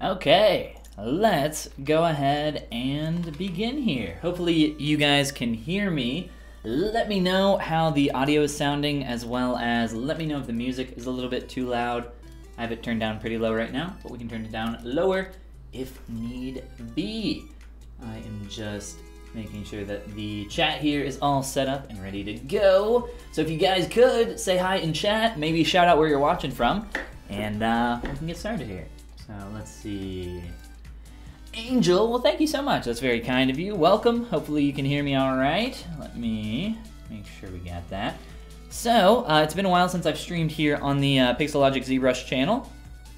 Okay, let's go ahead and begin here. Hopefully you guys can hear me. Let me know how the audio is sounding as well as let me know if the music is a little bit too loud. I have it turned down pretty low right now, but we can turn it down lower if need be. I am just making sure that the chat here is all set up and ready to go. So if you guys could say hi in chat, maybe shout out where you're watching from, and uh, we can get started here. See. Angel, well, thank you so much. That's very kind of you. Welcome. Hopefully, you can hear me all right. Let me make sure we got that. So, uh, it's been a while since I've streamed here on the uh, Pixologic ZBrush channel.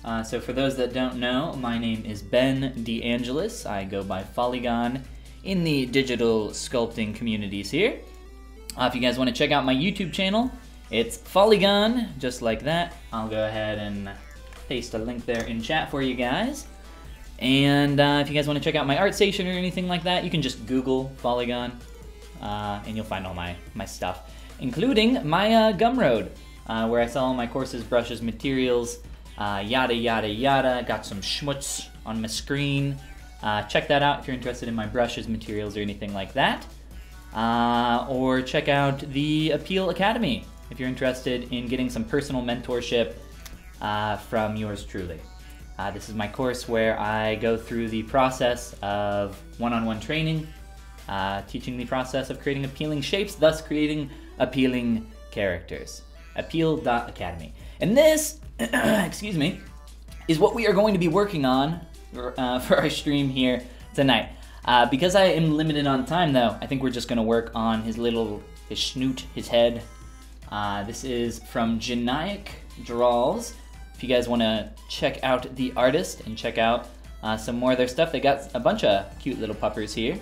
Uh, so, for those that don't know, my name is Ben De Angelis. I go by Follygon in the digital sculpting communities here. Uh, if you guys want to check out my YouTube channel, it's Follygon, just like that. I'll go ahead and paste a link there in chat for you guys. And uh, if you guys want to check out my ArtStation or anything like that, you can just Google Follygon, uh, and you'll find all my, my stuff, including my uh, Gumroad, uh, where I sell all my courses, brushes, materials, uh, yada yada yada. Got some schmutz on my screen. Uh, check that out if you're interested in my brushes, materials, or anything like that. or check out the Appeal Academy if you're interested in getting some personal mentorship from yours truly. Uh, this is my course where I go through the process of one-on-one training, uh, teaching the process of creating appealing shapes, thus creating appealing characters. Appeal.academy. And this, excuse me, is what we are going to be working on for, uh, for our stream here tonight. Uh, because I am limited on time, though, I think we're just going to work on his little, his snoot, his head. Uh, this is from Genaic Draws. If you guys want to check out the artist and check out uh, some more of their stuff, they got a bunch of cute little puppers here.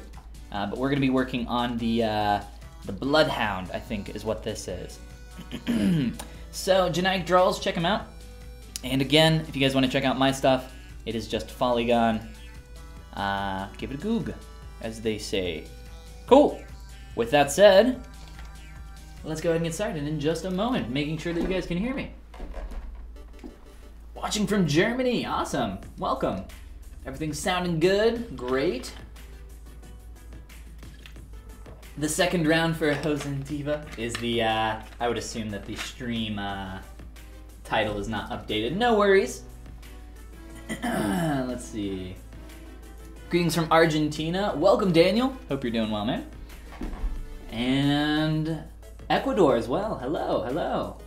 Uh, but we're going to be working on the uh, the Bloodhound, I think, is what this is. so, Genaic Draws, check them out. And again, if you guys want to check out my stuff, it is just Follygon. Uh, give it a goog, as they say. Cool. With that said, let's go ahead and get started in just a moment, making sure that you guys can hear me. Watching from Germany, awesome. Welcome. Everything's sounding good, great. The second round for Hosen Diva is the, uh, I would assume that the stream uh, title is not updated. No worries. Let's see. Greetings from Argentina. Welcome, Daniel. Hope you're doing well, man. And Ecuador as well. Hello, hello.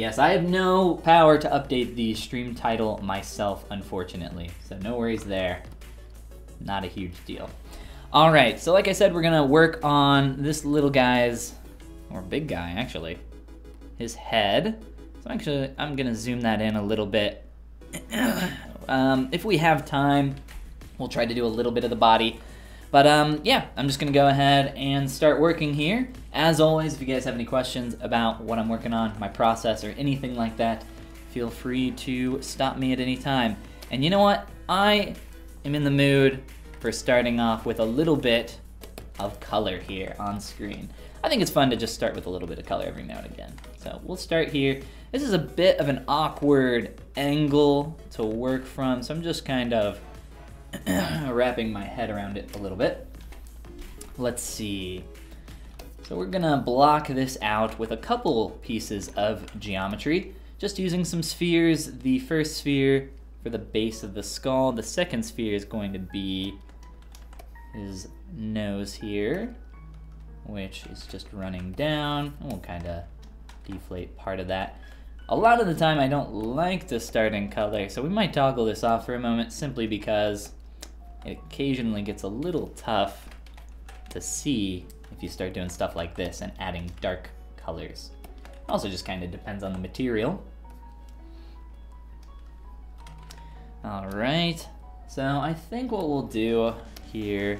Yes, I have no power to update the stream title myself, unfortunately. So no worries there. Not a huge deal. All right, so like I said, we're gonna work on this little guy's, or big guy actually, his head. So actually, I'm gonna zoom that in a little bit. um, if we have time, we'll try to do a little bit of the body. But um, yeah, I'm just gonna go ahead and start working here. As always, if you guys have any questions about what I'm working on, my process, or anything like that, feel free to stop me at any time. And you know what? I am in the mood for starting off with a little bit of color here on screen. I think it's fun to just start with a little bit of color every now and again. So we'll start here. This is a bit of an awkward angle to work from, so I'm just kind of wrapping my head around it a little bit. Let's see. So we're gonna block this out with a couple pieces of geometry, just using some spheres. The first sphere for the base of the skull, the second sphere is going to be his nose here, which is just running down. We'll kind of deflate part of that. A lot of the time I don't like to start in color, so we might toggle this off for a moment simply because it occasionally gets a little tough to see if you start doing stuff like this and adding dark colors. Also just kind of depends on the material. All right, so I think what we'll do here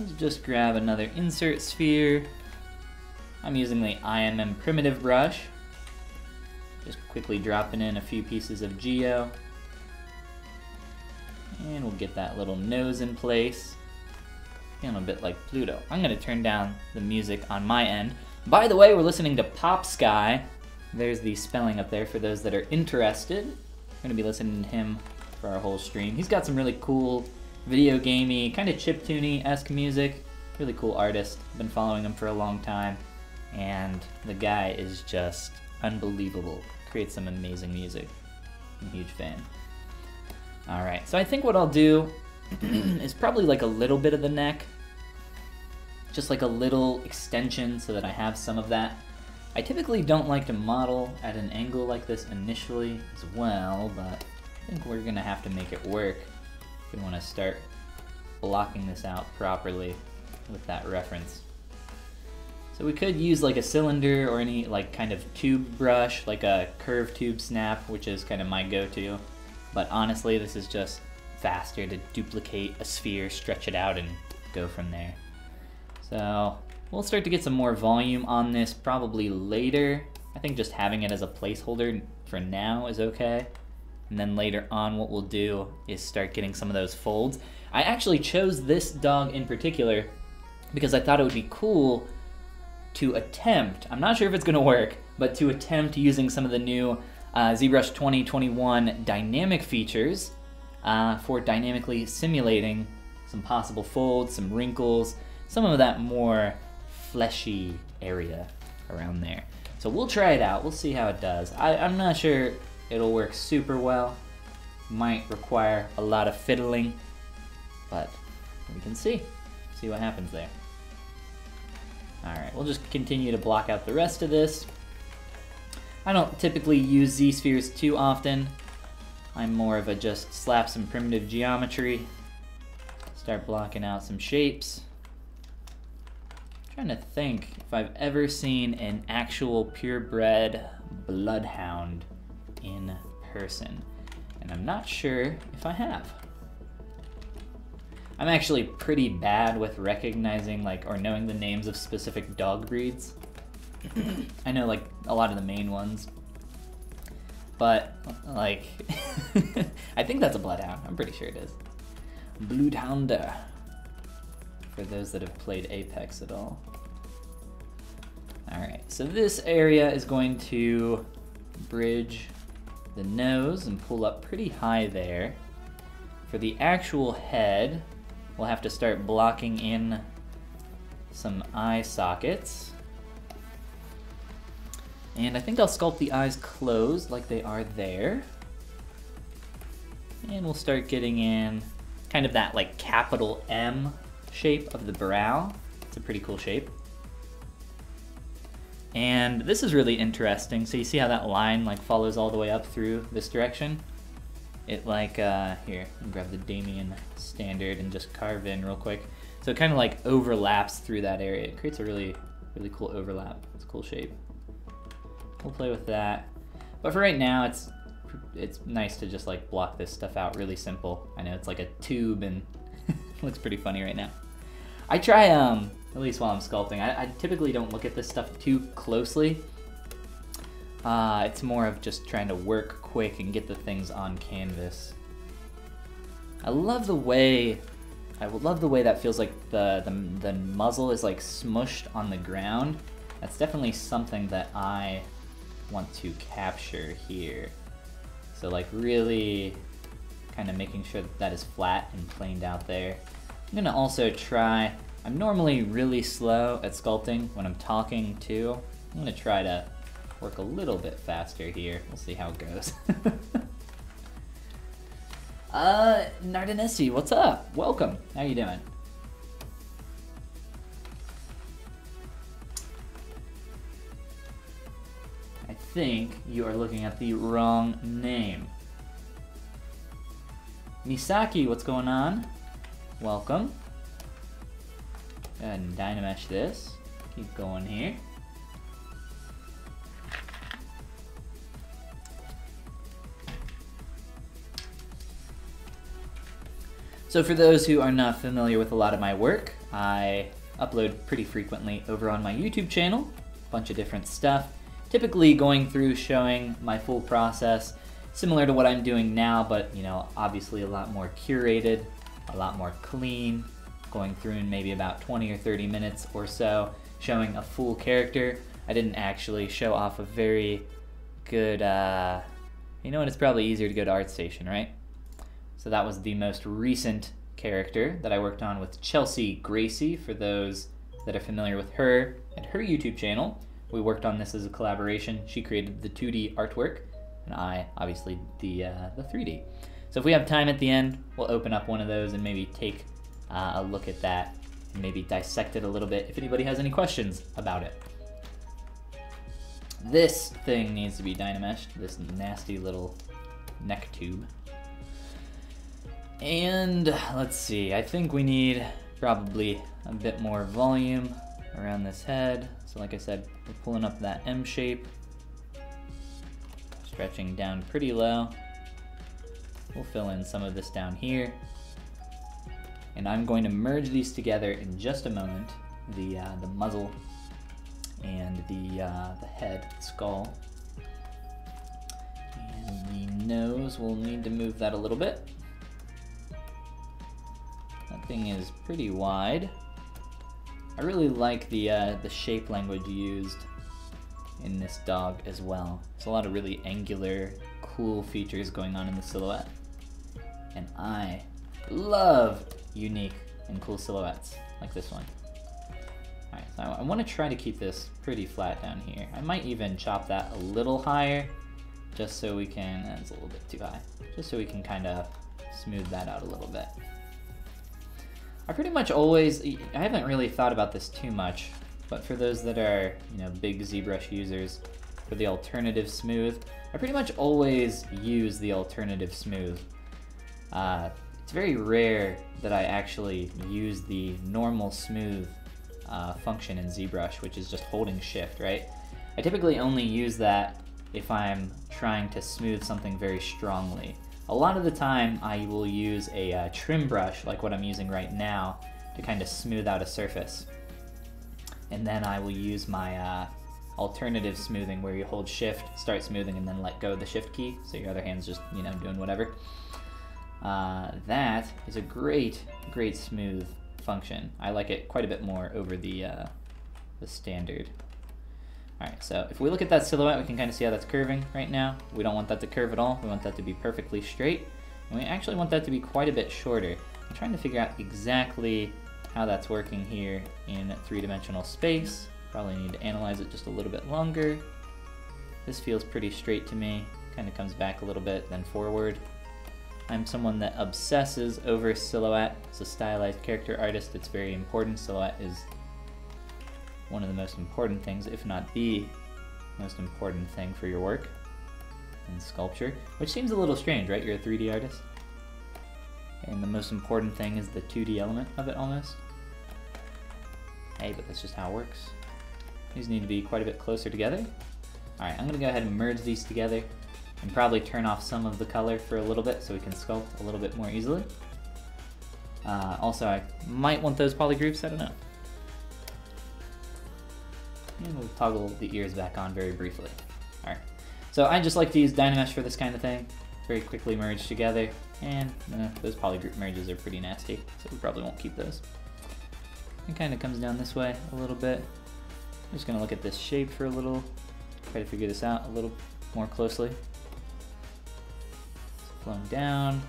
is just grab another insert sphere. I'm using the IMM primitive brush. Just quickly dropping in a few pieces of geo. And we'll get that little nose in place. Feeling a bit like Pluto. I'm gonna turn down the music on my end. By the way, we're listening to Pop Sky. There's the spelling up there for those that are interested. I'm gonna be listening to him for our whole stream. He's got some really cool video gamey, kind of chip esque music. Really cool artist. Been following him for a long time, and the guy is just unbelievable. Creates some amazing music. I'm a huge fan. All right, so I think what I'll do is probably like a little bit of the neck, just like a little extension so that I have some of that. I typically don't like to model at an angle like this initially as well, but I think we're gonna have to make it work if we wanna start blocking this out properly with that reference. So we could use like a cylinder or any like kind of tube brush, like a curved tube snap, which is kind of my go-to. But honestly, this is just faster to duplicate a sphere, stretch it out, and go from there. So we'll start to get some more volume on this probably later. I think just having it as a placeholder for now is okay. And then later on what we'll do is start getting some of those folds. I actually chose this dog in particular because I thought it would be cool to attempt, I'm not sure if it's gonna work, but to attempt using some of the new uh, ZBrush 2021 dynamic features uh, for dynamically simulating some possible folds, some wrinkles, some of that more fleshy area around there. So we'll try it out, we'll see how it does. I, I'm not sure it'll work super well. Might require a lot of fiddling, but we can see. See what happens there. Alright, we'll just continue to block out the rest of this. I don't typically use Z-spheres too often. I'm more of a just slap some primitive geometry, start blocking out some shapes. I'm trying to think if I've ever seen an actual purebred bloodhound in person. And I'm not sure if I have. I'm actually pretty bad with recognizing like or knowing the names of specific dog breeds. I know like a lot of the main ones. But like I think that's a bloodhound. I'm pretty sure it is. Bloodhounder. For those that have played Apex at all. Alright, so this area is going to bridge the nose and pull up pretty high there. For the actual head, we'll have to start blocking in some eye sockets. And I think I'll sculpt the eyes closed like they are there. And we'll start getting in kind of that like capital M shape of the brow. It's a pretty cool shape. And this is really interesting. So you see how that line like follows all the way up through this direction? It like, uh, here, grab the Damien standard and just carve in real quick. So it kind of like overlaps through that area. It creates a really, really cool overlap. It's a cool shape. We'll play with that. But for right now, it's it's nice to just like block this stuff out really simple. I know it's like a tube and looks pretty funny right now. I try, um, at least while I'm sculpting, I, I typically don't look at this stuff too closely. Uh, it's more of just trying to work quick and get the things on canvas. I love the way, I love the way that feels like the, the, the muzzle is like smushed on the ground. That's definitely something that I want to capture here. So like really kind of making sure that that is flat and planed out there. I'm gonna also try, I'm normally really slow at sculpting when I'm talking too. I'm gonna try to work a little bit faster here. We'll see how it goes. uh, Nardanesi, what's up? Welcome. How you doing? Think you are looking at the wrong name. Misaki, what's going on? Welcome. Go ahead and dynamesh this. Keep going here. So for those who are not familiar with a lot of my work, I upload pretty frequently over on my YouTube channel, a bunch of different stuff, typically going through showing my full process, similar to what I'm doing now, but you know, obviously a lot more curated, a lot more clean, going through in maybe about 20 or 30 minutes or so, showing a full character. I didn't actually show off a very good, uh, You know what? It's probably easier to go to ArtStation, right? So that was the most recent character that I worked on with Chelsea Gracie. For those that are familiar with her and her YouTube channel, we worked on this as a collaboration. She created the 2D artwork, and I obviously the uh, the 3D. So if we have time at the end, we'll open up one of those and maybe take uh, a look at that and maybe dissect it a little bit if anybody has any questions about it. This thing needs to be dynameshed, this nasty little neck tube. And let's see, I think we need probably a bit more volume around this head. So like I said, we're pulling up that M shape, stretching down pretty low. We'll fill in some of this down here. And I'm going to merge these together in just a moment, the, uh, the muzzle and the, uh, the head, skull. And the nose, we'll need to move that a little bit. That thing is pretty wide. I really like the, uh, the shape language used in this dog as well. There's a lot of really angular, cool features going on in the silhouette and I love unique and cool silhouettes like this one. Alright, so I, I want to try to keep this pretty flat down here. I might even chop that a little higher just so we can, that's a little bit too high, just so we can kind of smooth that out a little bit. I pretty much always, I haven't really thought about this too much, but for those that are, you know, big ZBrush users, for the alternative smooth, I pretty much always use the alternative smooth. Uh, it's very rare that I actually use the normal smooth uh, function in ZBrush, which is just holding shift, right? I typically only use that if I'm trying to smooth something very strongly. A lot of the time I will use a uh, trim brush, like what I'm using right now, to kind of smooth out a surface. And then I will use my uh, alternative smoothing where you hold shift, start smoothing, and then let go of the shift key, so your other hand's just, you know, doing whatever. Uh, that is a great, great smooth function. I like it quite a bit more over the, uh, the standard. Alright, so if we look at that silhouette, we can kind of see how that's curving right now. We don't want that to curve at all. We want that to be perfectly straight. And we actually want that to be quite a bit shorter. I'm trying to figure out exactly how that's working here in three-dimensional space. Probably need to analyze it just a little bit longer. This feels pretty straight to me. Kind of comes back a little bit, then forward. I'm someone that obsesses over silhouette. As a stylized character artist, it's very important. Silhouette is one of the most important things, if not the most important thing for your work in sculpture, which seems a little strange, right? You're a 3D artist. And the most important thing is the 2D element of it almost. Hey, but that's just how it works. These need to be quite a bit closer together. Alright, I'm gonna go ahead and merge these together and probably turn off some of the color for a little bit so we can sculpt a little bit more easily. Uh, also, I might want those polygroups, I don't know. And we'll toggle the ears back on very briefly. Alright, so I just like to use Dynamesh for this kind of thing. Very quickly merge together, and uh, those polygroup merges are pretty nasty, so we probably won't keep those. It kind of comes down this way a little bit. I'm just going to look at this shape for a little, try to figure this out a little more closely It's flowing down.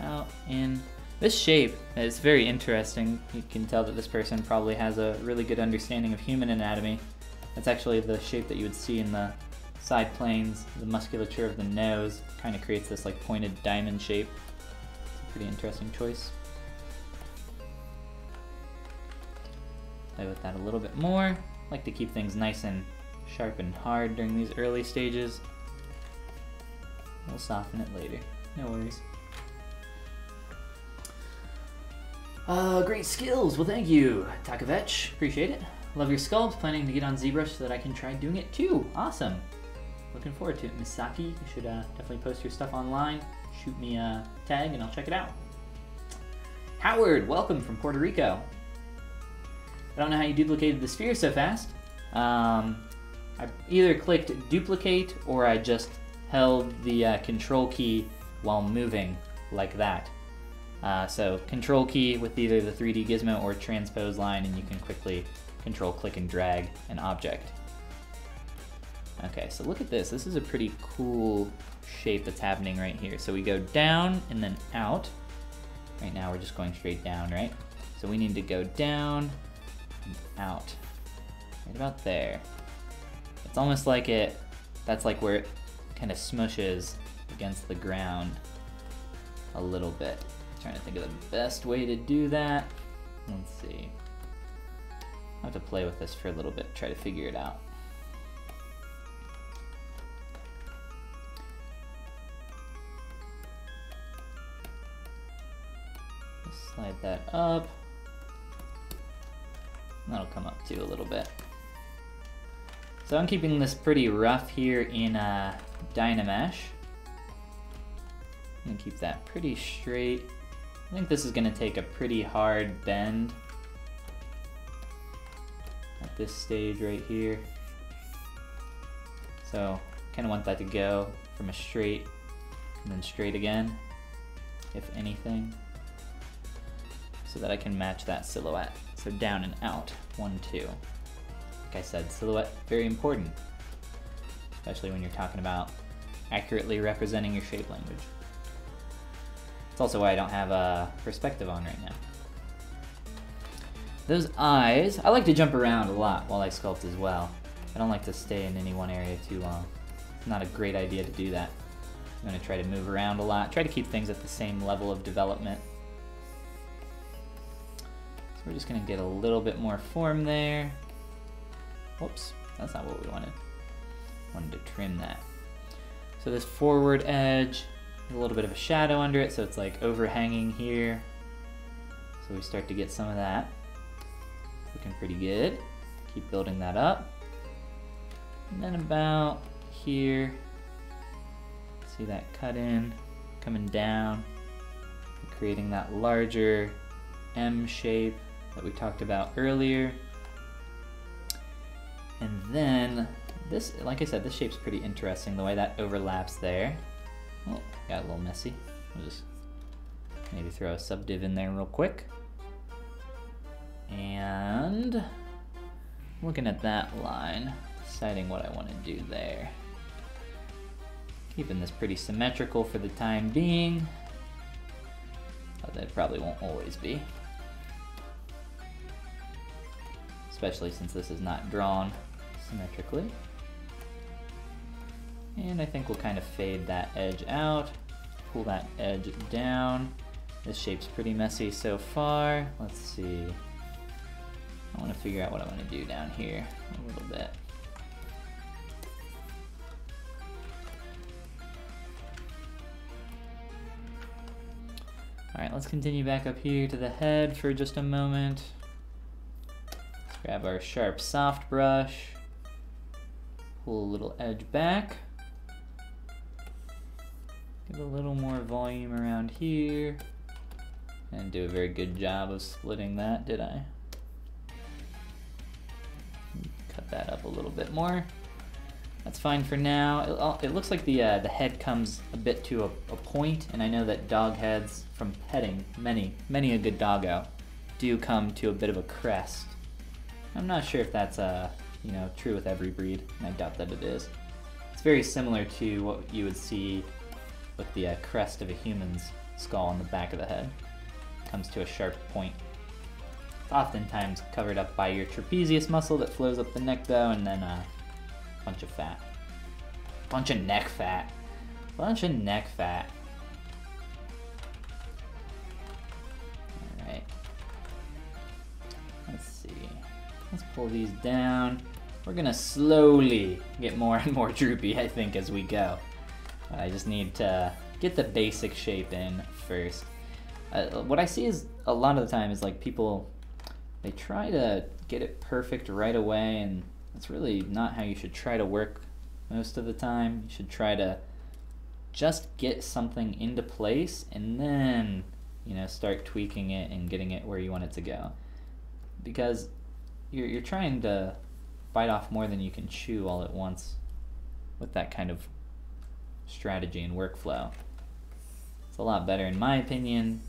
Out, in. This shape is very interesting. You can tell that this person probably has a really good understanding of human anatomy. That's actually the shape that you would see in the side planes. The musculature of the nose kind of creates this like pointed diamond shape. It's a pretty interesting choice. Play with that a little bit more. I like to keep things nice and sharp and hard during these early stages. We'll soften it later. No worries. Uh, great skills. Well, thank you, Takavech. Appreciate it. Love your sculpt. Planning to get on ZBrush so that I can try doing it too. Awesome. Looking forward to it. Misaki, you should uh, definitely post your stuff online. Shoot me a tag and I'll check it out. Howard, welcome from Puerto Rico. I don't know how you duplicated the sphere so fast. Um, I either clicked duplicate or I just held the uh, control key while moving like that. Uh, so control key with either the 3D gizmo or transpose line and you can quickly control click and drag an object. Okay, so look at this. This is a pretty cool shape that's happening right here. So we go down and then out. Right now we're just going straight down, right? So we need to go down and out. Right about there. It's almost like it, that's like where it kind of smushes against the ground a little bit. Trying to think of the best way to do that. Let's see. I'll have to play with this for a little bit, try to figure it out. Slide that up. That'll come up too a little bit. So I'm keeping this pretty rough here in uh, Dynamesh. Gonna keep that pretty straight. I think this is gonna take a pretty hard bend at this stage right here. So kind of want that to go from a straight and then straight again, if anything, so that I can match that silhouette. So down and out, one, two. Like I said, silhouette, very important, especially when you're talking about accurately representing your shape language. It's also why I don't have a perspective on right now. Those eyes, I like to jump around a lot while I sculpt as well. I don't like to stay in any one area too long. It's not a great idea to do that. I'm gonna try to move around a lot, try to keep things at the same level of development. So we're just gonna get a little bit more form there. Whoops, that's not what we wanted. Wanted to trim that. So this forward edge, a little bit of a shadow under it, so it's like overhanging here. So we start to get some of that. Looking pretty good. Keep building that up. And then about here, see that cut in, coming down, creating that larger M shape that we talked about earlier. And then this, like I said, this shape's pretty interesting, the way that overlaps there. Got a little messy. We'll just maybe throw a subdiv in there real quick. And looking at that line, deciding what I want to do there. Keeping this pretty symmetrical for the time being. But that probably won't always be. Especially since this is not drawn symmetrically. And I think we'll kind of fade that edge out, pull that edge down. This shape's pretty messy so far. Let's see. I want to figure out what I want to do down here a little bit. Alright, let's continue back up here to the head for just a moment. Let's grab our sharp soft brush, pull a little edge back. A little more volume around here. And do a very good job of splitting that, did I? Cut that up a little bit more. That's fine for now. It, it looks like the uh, the head comes a bit to a, a point, and I know that dog heads from petting, many, many a good dog out do come to a bit of a crest. I'm not sure if that's uh, you know true with every breed, and I doubt that it is. It's very similar to what you would see with the uh, crest of a human's skull on the back of the head. Comes to a sharp point. It's oftentimes covered up by your trapezius muscle that flows up the neck though, and then a bunch of fat. Bunch of neck fat. Bunch of neck fat. Alright. Let's see. Let's pull these down. We're gonna slowly get more and more droopy, I think, as we go. I just need to get the basic shape in first. Uh, what I see is a lot of the time is like people, they try to get it perfect right away, and that's really not how you should try to work most of the time. You should try to just get something into place and then, you know, start tweaking it and getting it where you want it to go. Because you're, you're trying to bite off more than you can chew all at once with that kind of strategy and workflow. It's a lot better, in my opinion,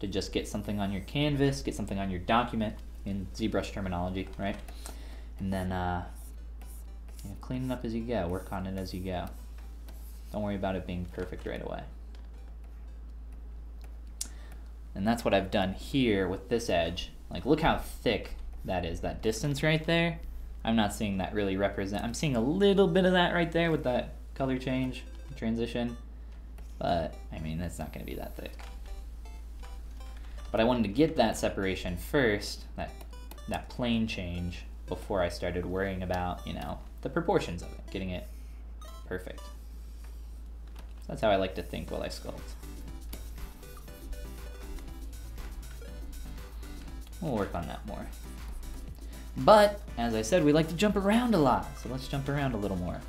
to just get something on your canvas, get something on your document, in ZBrush terminology, right? And then uh, you know, clean it up as you go, work on it as you go. Don't worry about it being perfect right away. And that's what I've done here with this edge. Like, look how thick that is, that distance right there. I'm not seeing that really represent, I'm seeing a little bit of that right there with that color change, transition. But, I mean, that's not gonna be that thick. But I wanted to get that separation first, that, that plane change, before I started worrying about, you know, the proportions of it, getting it perfect. That's how I like to think while I sculpt. We'll work on that more. But, as I said, we like to jump around a lot, so let's jump around a little more.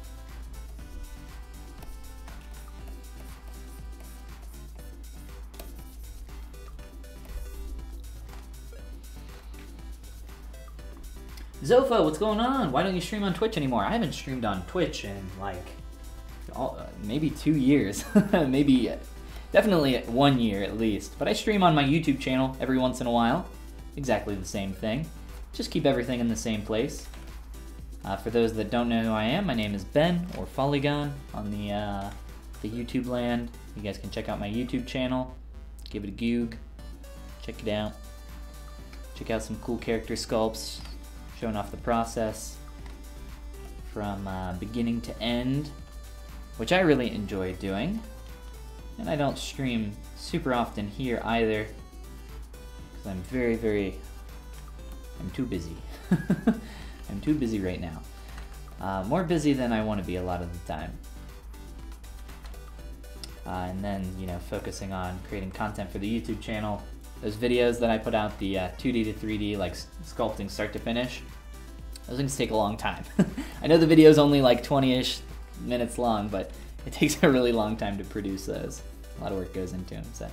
Zofa, what's going on? Why don't you stream on Twitch anymore? I haven't streamed on Twitch in like all, uh, maybe two years, maybe definitely one year at least. But I stream on my YouTube channel every once in a while. Exactly the same thing. Just keep everything in the same place. Uh, for those that don't know who I am, my name is Ben or Follygon on the uh, the YouTube land. You guys can check out my YouTube channel. Give it a goog. Check it out. Check out some cool character sculpts showing off the process from uh, beginning to end, which I really enjoy doing. And I don't stream super often here either, because I'm very, very, I'm too busy. I'm too busy right now. Uh, more busy than I want to be a lot of the time. Uh, and then, you know, focusing on creating content for the YouTube channel, those videos that I put out, the uh, 2D to 3D, like sculpting start to finish, those things take a long time. I know the video is only like 20-ish minutes long, but it takes a really long time to produce those. A lot of work goes into them, so.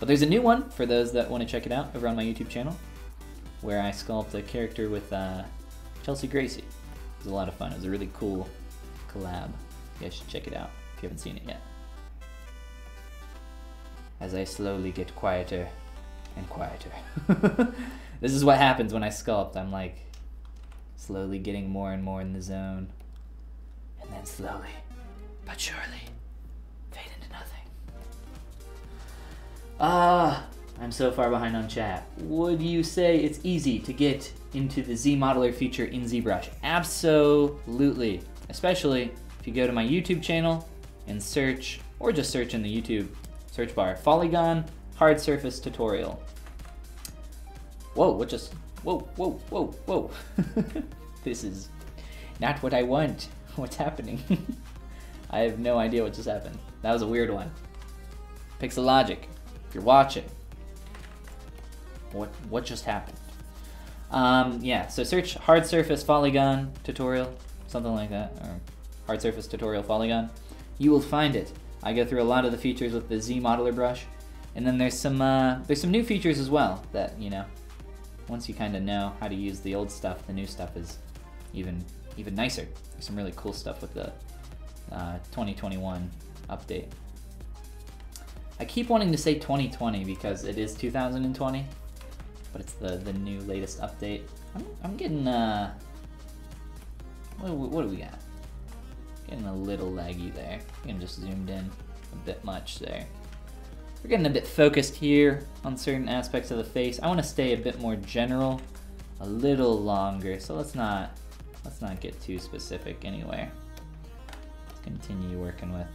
But there's a new one for those that want to check it out over on my YouTube channel, where I sculpt a character with uh, Chelsea Gracie. It was a lot of fun. It was a really cool collab. You guys should check it out if you haven't seen it yet as I slowly get quieter and quieter. this is what happens when I sculpt. I'm like slowly getting more and more in the zone. And then slowly, but surely, fade into nothing. Ah, I'm so far behind on chat. Would you say it's easy to get into the Z Modeler feature in ZBrush? Absolutely. Especially if you go to my YouTube channel and search, or just search in the YouTube Search bar, Follygon hard surface tutorial. Whoa, what just, whoa, whoa, whoa, whoa. this is not what I want. What's happening? I have no idea what just happened. That was a weird one. Pixologic, if you're watching, what what just happened? Um, yeah, so search hard surface Follygon tutorial, something like that, or hard surface tutorial Follygon. You will find it. I go through a lot of the features with the Z modeler brush, and then there's some uh, there's some new features as well that you know. Once you kind of know how to use the old stuff, the new stuff is even even nicer. There's some really cool stuff with the uh, 2021 update. I keep wanting to say 2020 because it is 2020, but it's the the new latest update. I'm, I'm getting uh, what, what do we got? Getting a little laggy there. Getting just zoomed in a bit much there. We're getting a bit focused here on certain aspects of the face. I want to stay a bit more general, a little longer. So let's not let's not get too specific anywhere. Let's continue working with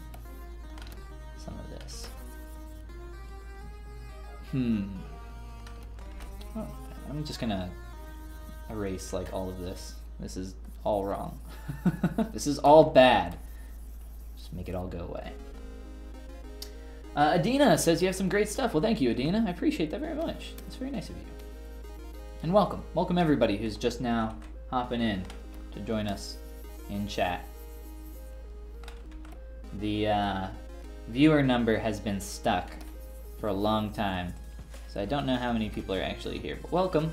some of this. Hmm. Oh, I'm just gonna erase like all of this. This is all wrong. this is all bad. Just make it all go away. Uh, Adina says you have some great stuff. Well, thank you, Adina. I appreciate that very much. That's very nice of you. And welcome. Welcome everybody who's just now hopping in to join us in chat. The uh, viewer number has been stuck for a long time, so I don't know how many people are actually here, but welcome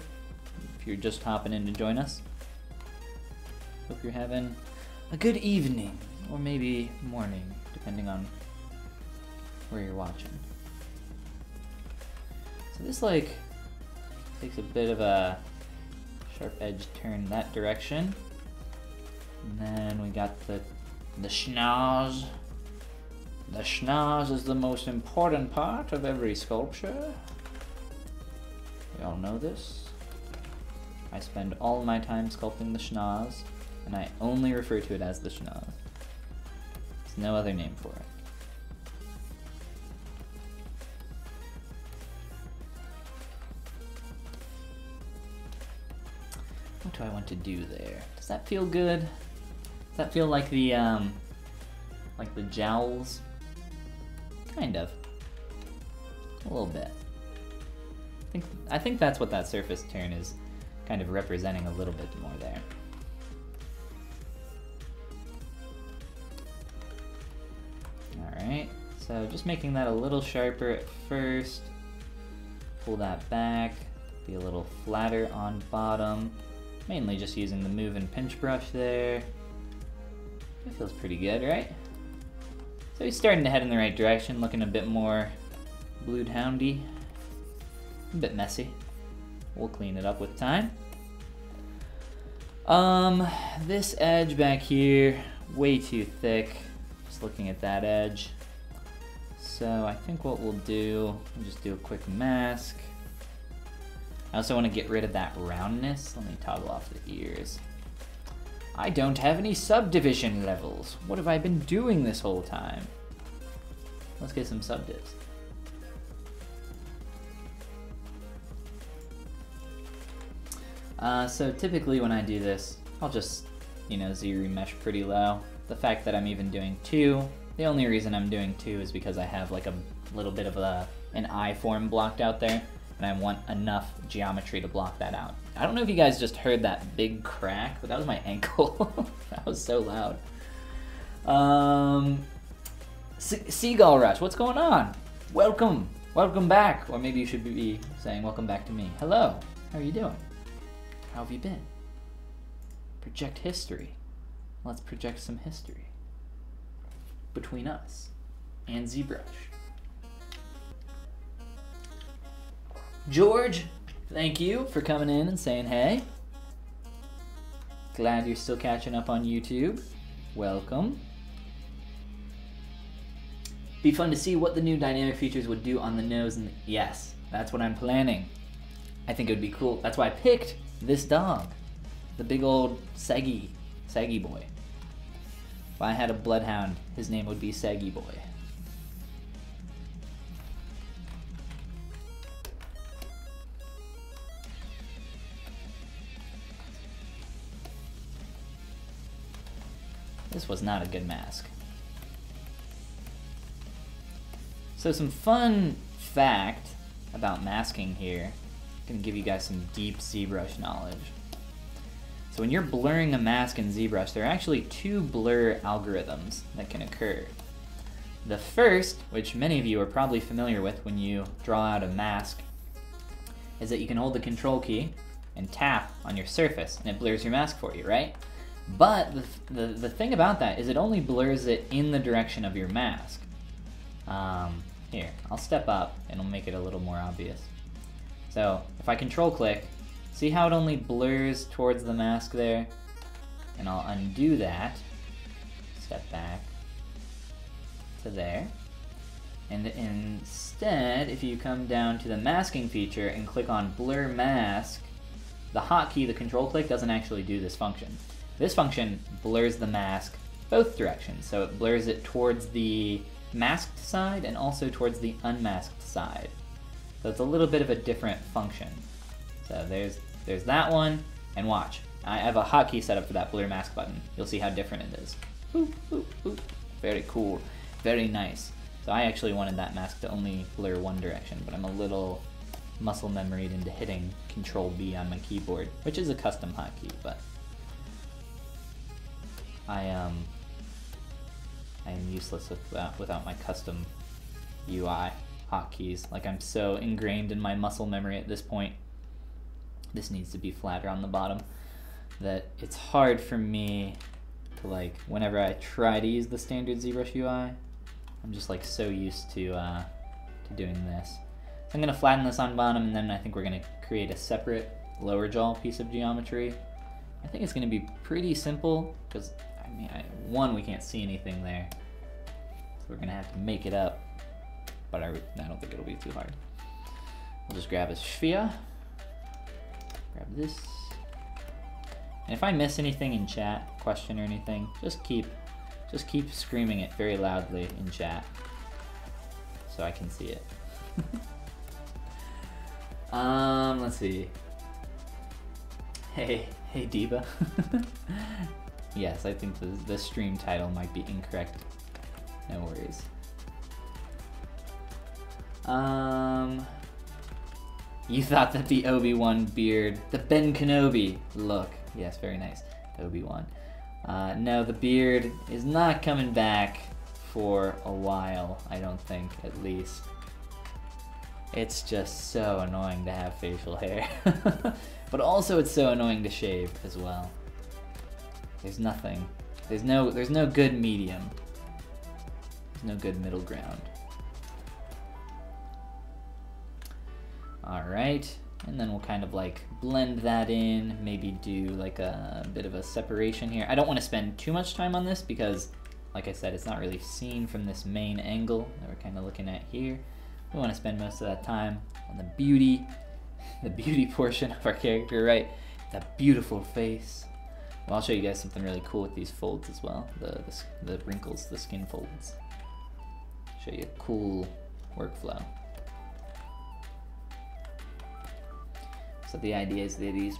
if you're just hopping in to join us. Hope you're having a good evening, or maybe morning, depending on where you're watching. So this like takes a bit of a sharp edge turn that direction. And then we got the the schnoz. The schnoz is the most important part of every sculpture. We all know this. I spend all my time sculpting the schnoz, and I only refer to it as the schnoz. There's no other name for it. What do I want to do there? Does that feel good? Does that feel like the, um, like the jowls? Kind of. A little bit. I think, I think that's what that surface turn is kind of representing a little bit more there. Alright, so just making that a little sharper at first. Pull that back, be a little flatter on bottom. Mainly just using the move and pinch brush there. It feels pretty good, right? So he's starting to head in the right direction, looking a bit more bloodhoundy. A bit messy. We'll clean it up with time. Um, this edge back here, way too thick. Looking at that edge. So I think what we'll do, we'll just do a quick mask. I also want to get rid of that roundness. Let me toggle off the ears. I don't have any subdivision levels. What have I been doing this whole time? Let's get some subdivs. Uh, so typically when I do this, I'll just, you know, Z mesh pretty low. The fact that I'm even doing two, the only reason I'm doing two is because I have like a little bit of a an eye form blocked out there, and I want enough geometry to block that out. I don't know if you guys just heard that big crack, but that was my ankle. that was so loud. Um, Seagull Rush, what's going on? Welcome, welcome back. Or maybe you should be saying welcome back to me. Hello, how are you doing? How have you been? Project history. Let's project some history between us and ZBrush. George, thank you for coming in and saying hey. Glad you're still catching up on YouTube. Welcome. Be fun to see what the new dynamic features would do on the nose and the, yes, that's what I'm planning. I think it would be cool. That's why I picked this dog. The big old Saggy, Saggy boy. If I had a bloodhound, his name would be Saggy boy. This was not a good mask. So some fun fact about masking here gonna give you guys some deep ZBrush knowledge. So when you're blurring a mask in ZBrush, there are actually two blur algorithms that can occur. The first, which many of you are probably familiar with when you draw out a mask, is that you can hold the control key and tap on your surface and it blurs your mask for you, right? But the, the, the thing about that is it only blurs it in the direction of your mask. Um, here, I'll step up and it'll make it a little more obvious. So if I control click, see how it only blurs towards the mask there? And I'll undo that, step back to there. And instead, if you come down to the masking feature and click on blur mask, the hotkey, the control click, doesn't actually do this function. This function blurs the mask both directions, so it blurs it towards the masked side and also towards the unmasked side. So it's a little bit of a different function. So there's there's that one, and watch. I have a hotkey set up for that blur mask button. You'll see how different it is. Boop, boop, boop. Very cool. Very nice. So I actually wanted that mask to only blur one direction, but I'm a little muscle memoried into hitting Control B on my keyboard, which is a custom hotkey, but I um I am useless without, without my custom UI hotkeys. Like I'm so ingrained in my muscle memory at this point. This needs to be flatter on the bottom. That it's hard for me to like, whenever I try to use the standard ZBrush UI, I'm just like so used to, uh, to doing this. I'm going to flatten this on bottom, and then I think we're to create a separate lower jaw piece of geometry. I think it's to be pretty simple, because, I mean, I, one, we can't see anything there. So we're to have to make it up, but I, I don't think it'll be too hard. We'll just grab a sphere, grab this, and if I miss anything in chat, question or anything, just keep just keep screaming it very loudly in chat so I can see it. um, let's see. Hey, hey Diva. yes, I think the, the stream title might be incorrect. No worries. Um, you thought that the Obi-Wan beard, the Ben Kenobi look, Yes, very nice. Obi-Wan. Uh, no, the beard is not coming back for a while, I don't think, at least. It's just so annoying to have facial hair. but also it's so annoying to shave as well. There's nothing. There's no there's no good medium. There's no good middle ground. Alright. And then we'll kind of like blend that in, maybe do like a bit of a separation here. I don't want to spend too much time on this because, like I said, it's not really seen from this main angle that we're kind of looking at here. We want to spend most of that time on the beauty, the beauty portion of our character, right? That beautiful face. Well, I'll show you guys something really cool with these folds as well, the, the, the wrinkles, the skin folds. Show you a cool workflow. So the idea is that he's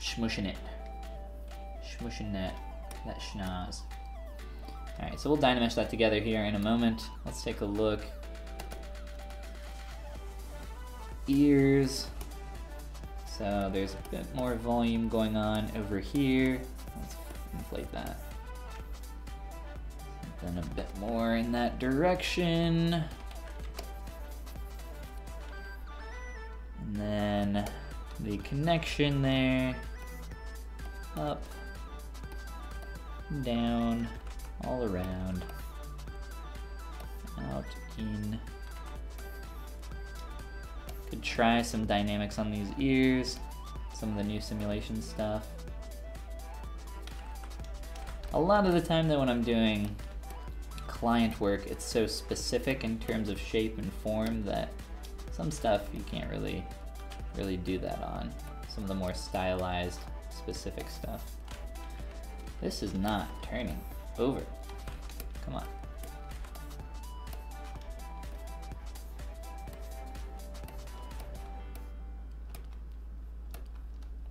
smushing it. Smushing that, that schnoz. Alright, so we'll dynamesh that together here in a moment. Let's take a look. Ears. So there's a bit more volume going on over here. Let's inflate that. Then a bit more in that direction. And then the connection there. Up, down, all around, out, in. Could try some dynamics on these ears, some of the new simulation stuff. A lot of the time though when I'm doing client work, it's so specific in terms of shape and form that some stuff you can't really really do that on. Some of the more stylized, specific stuff. This is not turning over. Come on.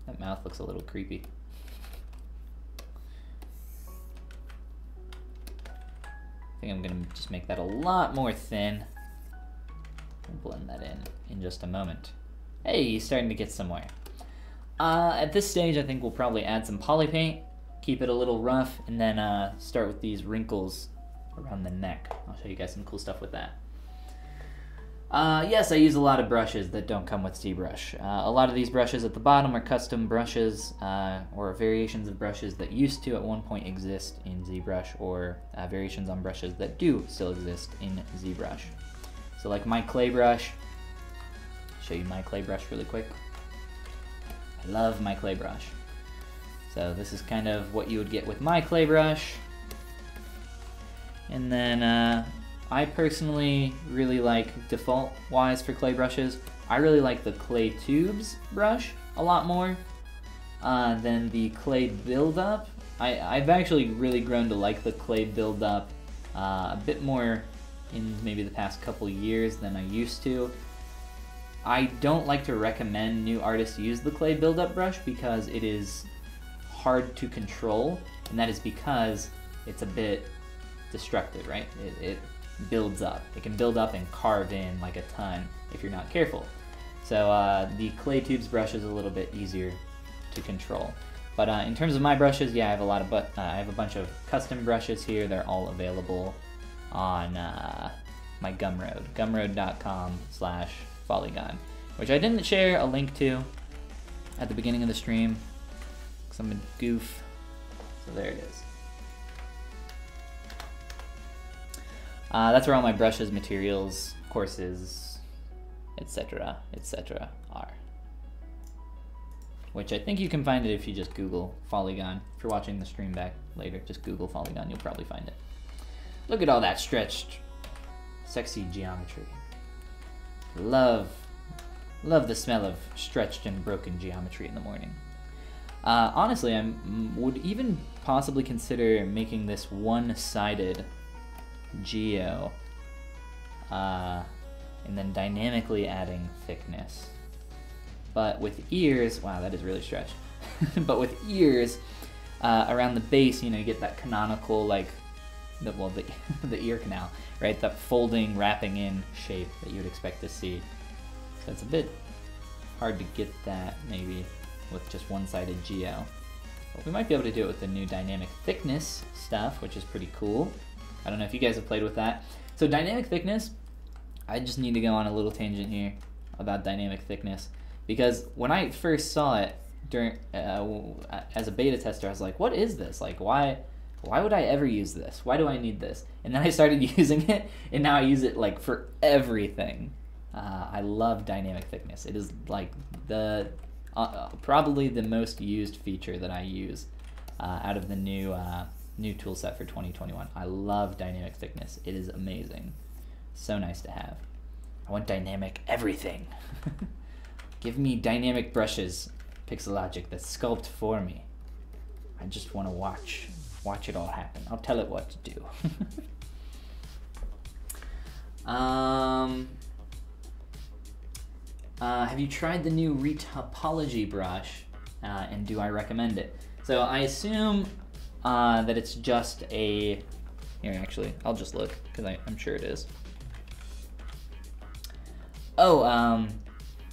That mouth looks a little creepy. I think I'm gonna just make that a lot more thin. and blend that in in just a moment. Hey, he's starting to get somewhere. Uh, at this stage, I think we'll probably add some poly paint, keep it a little rough, and then uh, start with these wrinkles around the neck. I'll show you guys some cool stuff with that. Uh, yes, I use a lot of brushes that don't come with ZBrush. Uh, a lot of these brushes at the bottom are custom brushes uh, or variations of brushes that used to at one point exist in ZBrush or uh, variations on brushes that do still exist in ZBrush. So like my clay brush, show you my clay brush really quick. I love my clay brush. So this is kind of what you would get with my clay brush. And then uh, I personally really like default wise for clay brushes. I really like the clay tubes brush a lot more uh, than the clay buildup. I, I've actually really grown to like the clay buildup uh, a bit more in maybe the past couple years than I used to. I don't like to recommend new artists use the clay buildup brush because it is hard to control, and that is because it's a bit destructive, right? It, it builds up. It can build up and carve in like a ton if you're not careful. So uh, the clay tubes brush is a little bit easier to control. But uh, in terms of my brushes, yeah, I have a lot of, but uh, I have a bunch of custom brushes here. They're all available on uh, my Gumroad, gumroad.com slash Follygon, which I didn't share a link to at the beginning of the stream because I'm a goof. So there it is. Uh, that's where all my brushes, materials, courses, etc., etc. are. Which I think you can find it if you just Google Follygon. If you're watching the stream back later, just Google Follygon, you'll probably find it. Look at all that stretched, sexy geometry. Love, love the smell of stretched and broken geometry in the morning. Uh, honestly, I would even possibly consider making this one-sided geo, uh, and then dynamically adding thickness. But with ears, wow, that is really stretched. but with ears, uh, around the base, you know, you get that canonical, like, the, well, the, the ear canal, right? That folding, wrapping in shape that you would expect to see. So it's a bit hard to get that, maybe, with just one-sided geo. But we might be able to do it with the new dynamic thickness stuff, which is pretty cool. I don't know if you guys have played with that. So dynamic thickness, I just need to go on a little tangent here about dynamic thickness because when I first saw it during uh, as a beta tester, I was like, "What is this? Like, why?" Why would I ever use this? Why do I need this? And then I started using it, and now I use it like for everything. Uh, I love dynamic thickness. It is like the uh, uh probably the most used feature that I use uh, out of the new uh, new toolset for 2021. I love dynamic thickness. It is amazing. So nice to have. I want dynamic everything. Give me dynamic brushes, Pixologic, that sculpt for me. I just want to watch, watch it all happen. I'll tell it what to do. um, uh, have you tried the new retopology brush, uh, and do I recommend it? So I assume uh, that it's just a, here actually, I'll just look, because I'm sure it is. Oh, um,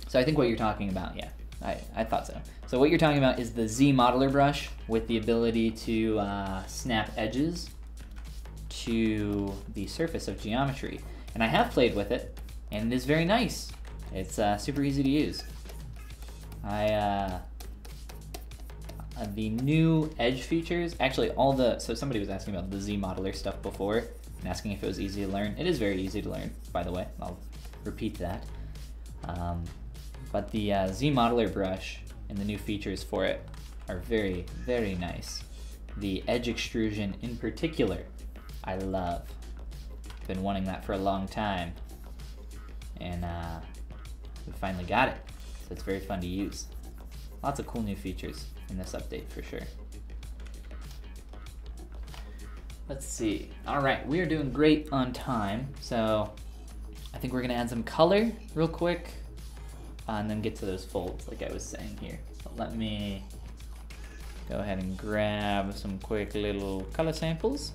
so I think what you're talking about, yeah, I, I thought so. So what you're talking about is the Z modeler brush with the ability to uh, snap edges to the surface of geometry. And I have played with it, and it is very nice. It's uh, super easy to use. I, uh, the new edge features, actually all the, so somebody was asking about the Z modeler stuff before, and asking if it was easy to learn. It is very easy to learn, by the way. I'll repeat that. Um, but the uh, Z modeler brush and the new features for it are very, very nice. The edge extrusion in particular, I love. Been wanting that for a long time. And uh, we finally got it. So it's very fun to use. Lots of cool new features in this update for sure. Let's see. All right, we are doing great on time. So I think we're gonna add some color real quick and then get to those folds like I was saying here. Let me go ahead and grab some quick little color samples.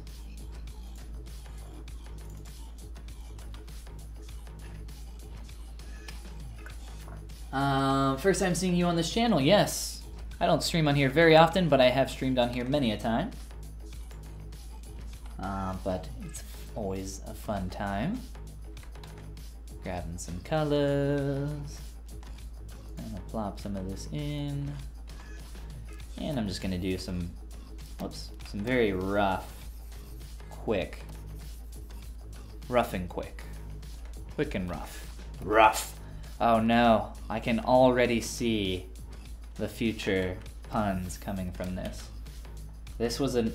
Uh, first time seeing you on this channel, yes. I don't stream on here very often, but I have streamed on here many a time. Uh, but it's always a fun time. Grabbing some colors. And I'll plop some of this in. And I'm just gonna do some, whoops, some very rough, quick, rough and quick. Quick and rough. Rough. Oh no, I can already see the future puns coming from this. This was an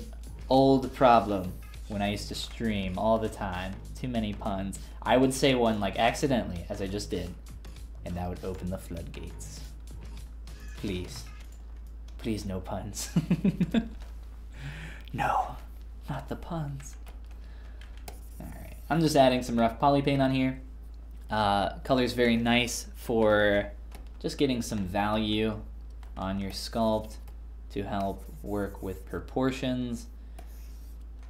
old problem when I used to stream all the time. Too many puns. I would say one like accidentally, as I just did, and that would open the floodgates. Please. Please, no puns. no, not the puns. Alright, I'm just adding some rough poly paint on here. Uh, color's very nice for just getting some value on your sculpt to help work with proportions.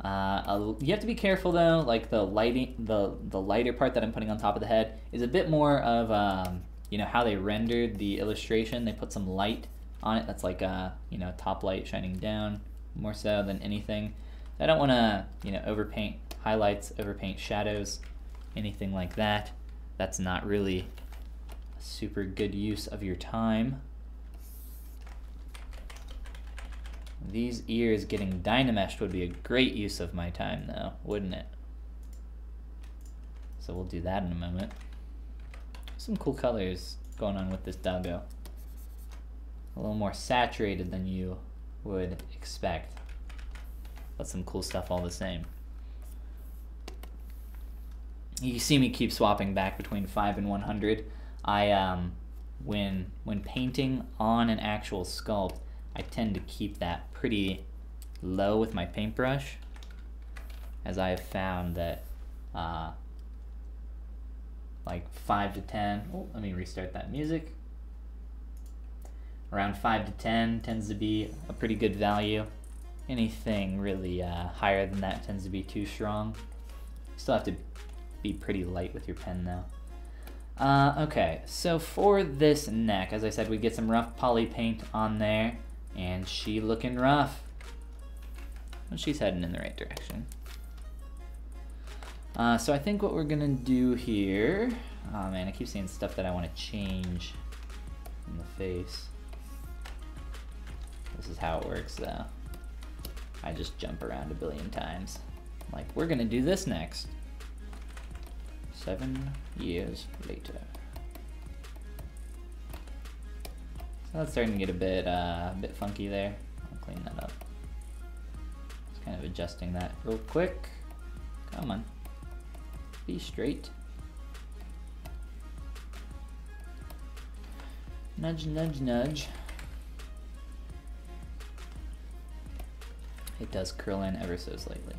Uh, you have to be careful though, like the lighting, the the lighter part that I'm putting on top of the head is a bit more of um, you know how they rendered the illustration. They put some light on it. That's like a you know top light shining down more so than anything. I don't want to you know overpaint highlights, overpaint shadows, anything like that. That's not really a super good use of your time. These ears getting dynameshed would be a great use of my time though, wouldn't it? So we'll do that in a moment. some cool colors going on with this doggo. A little more saturated than you would expect. But some cool stuff all the same. You see me keep swapping back between 5 and 100. I, um, when, when painting on an actual sculpt, I tend to keep that pretty low with my paintbrush as I have found that uh, like 5 to 10, oh, let me restart that music. Around 5 to 10 tends to be a pretty good value. Anything really uh, higher than that tends to be too strong. Still have to be pretty light with your pen though. Uh, okay, so for this neck, as I said, we get some rough poly paint on there, and she looking rough. But she's heading in the right direction. Uh, so I think what we're gonna do here, oh man, I keep seeing stuff that I wanna change in the face. This is how it works though. I just jump around a billion times. Like, we're gonna do this next. Seven years later. So that's starting to get a bit, uh, a bit funky there. I'll clean that up. Just kind of adjusting that real quick. Come on. Be straight. Nudge, nudge, nudge. It does curl in ever so slightly.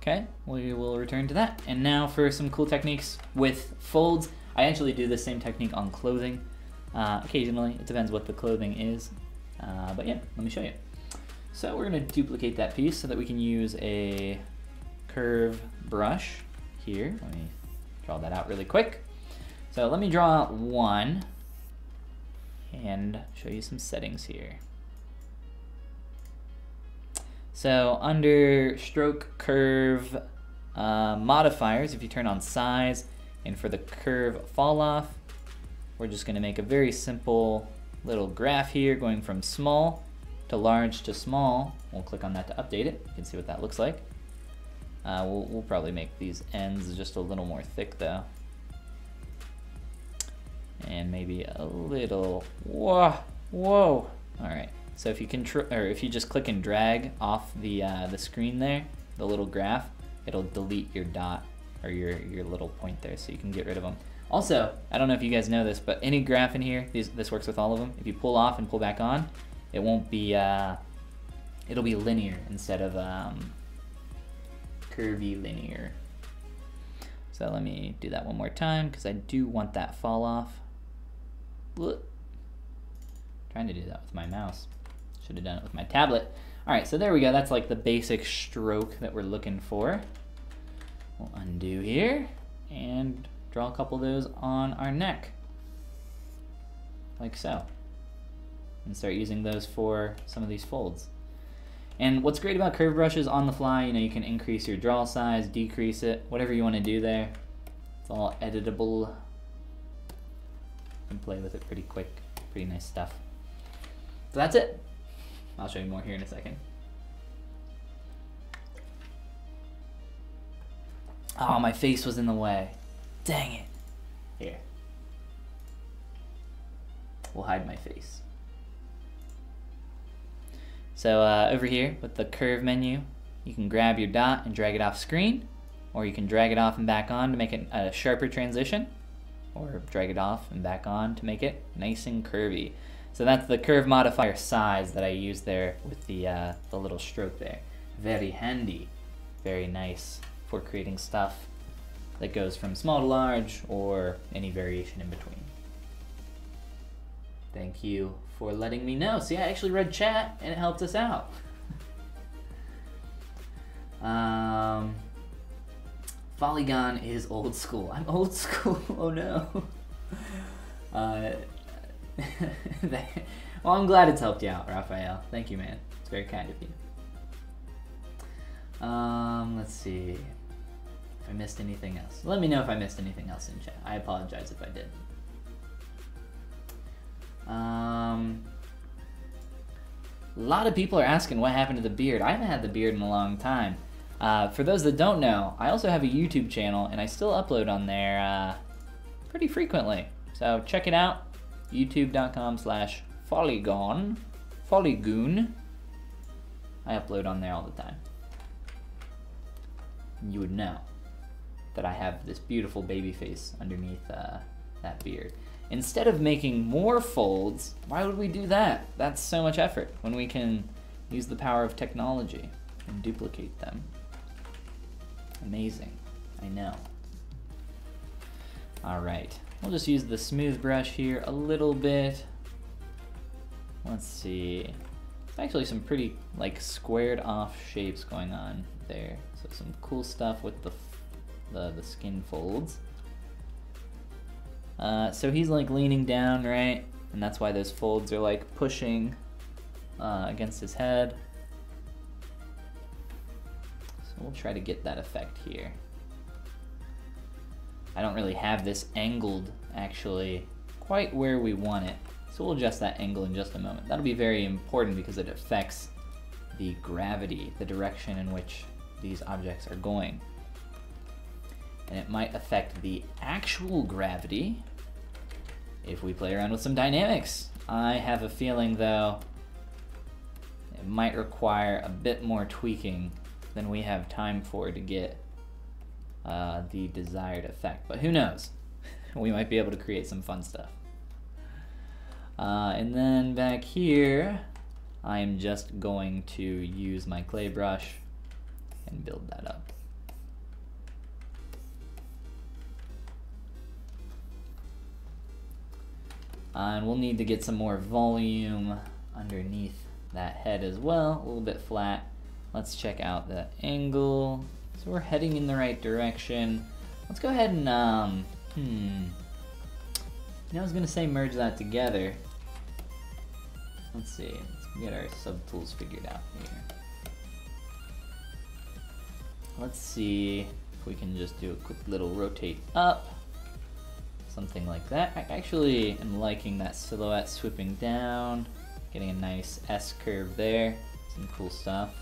Okay, we will return to that. And now for some cool techniques with folds. I actually do the same technique on clothing uh, occasionally. It depends what the clothing is. Uh, but yeah, let me show you. So we're gonna duplicate that piece so that we can use a curve brush here. Let me draw that out really quick. So let me draw one and show you some settings here. So under stroke curve uh, modifiers, if you turn on size and for the curve fall off, we're just gonna make a very simple little graph here going from small to large to small. We'll click on that to update it. You can see what that looks like. Uh, we'll, we'll probably make these ends just a little more thick though. And maybe a little, whoa, whoa. All right. So if you control, or if you just click and drag off the uh, the screen there, the little graph, it'll delete your dot or your your little point there, so you can get rid of them. Also, I don't know if you guys know this, but any graph in here, these, this works with all of them. If you pull off and pull back on, it won't be, uh, it'll be linear instead of um, curvy linear. So let me do that one more time because I do want that fall off. Trying to do that with my mouse. Should have done it with my tablet. All right, so there we go. That's like the basic stroke that we're looking for. We'll undo here and draw a couple of those on our neck. Like so. And start using those for some of these folds. And what's great about curve brushes on the fly, you know, you can increase your draw size, decrease it, whatever you want to do there. It's all editable. You can play with it pretty quick. Pretty nice stuff. So that's it. I'll show you more here in a second. Oh, my face was in the way. Dang it. Here. We'll hide my face. So uh, over here with the curve menu, you can grab your dot and drag it off screen, or you can drag it off and back on to make it a sharper transition, or drag it off and back on to make it nice and curvy. So that's the curve modifier size that I use there with the, uh, the little stroke there. Very handy, very nice for creating stuff that goes from small to large or any variation in between. Thank you for letting me know. See, I actually read chat and it helped us out. um, Follygon is old school. I'm old school. Oh no. Uh, well, I'm glad it's helped you out, Raphael. Thank you, man. It's very kind of you. Um, let's see. If I missed anything else. Let me know if I missed anything else in chat. I apologize if I did. Um, a lot of people are asking what happened to the beard. I haven't had the beard in a long time. Uh, for those that don't know, I also have a YouTube channel, and I still upload on there uh, pretty frequently. So check it out, youtube.com slash Follygon, Follygoon. I upload on there all the time. You would know that I have this beautiful baby face underneath uh, that beard. Instead of making more folds, why would we do that? That's so much effort when we can use the power of technology and duplicate them. Amazing, I know. All right, we'll just use the smooth brush here a little bit. Let's see. Actually some pretty like squared off shapes going on there. So some cool stuff with the, the, the skin folds. Uh, so he's like leaning down, right? And that's why those folds are like pushing uh, against his head. So we'll try to get that effect here. I don't really have this angled actually quite where we want it. So we'll adjust that angle in just a moment. That'll be very important because it affects the gravity, the direction in which these objects are going. And it might affect the actual gravity if we play around with some dynamics. I have a feeling though, it might require a bit more tweaking than we have time for to get uh, the desired effect. But who knows? we might be able to create some fun stuff. Uh, and then back here, I am just going to use my clay brush and build that up. Uh, and we'll need to get some more volume underneath that head as well, a little bit flat. Let's check out the angle. So we're heading in the right direction. Let's go ahead and, um, hmm. You know, I was gonna say merge that together. Let's see, let's get our subtools figured out here. Let's see if we can just do a quick little rotate up. Something like that. I actually am liking that silhouette swooping down, getting a nice S curve there. Some cool stuff.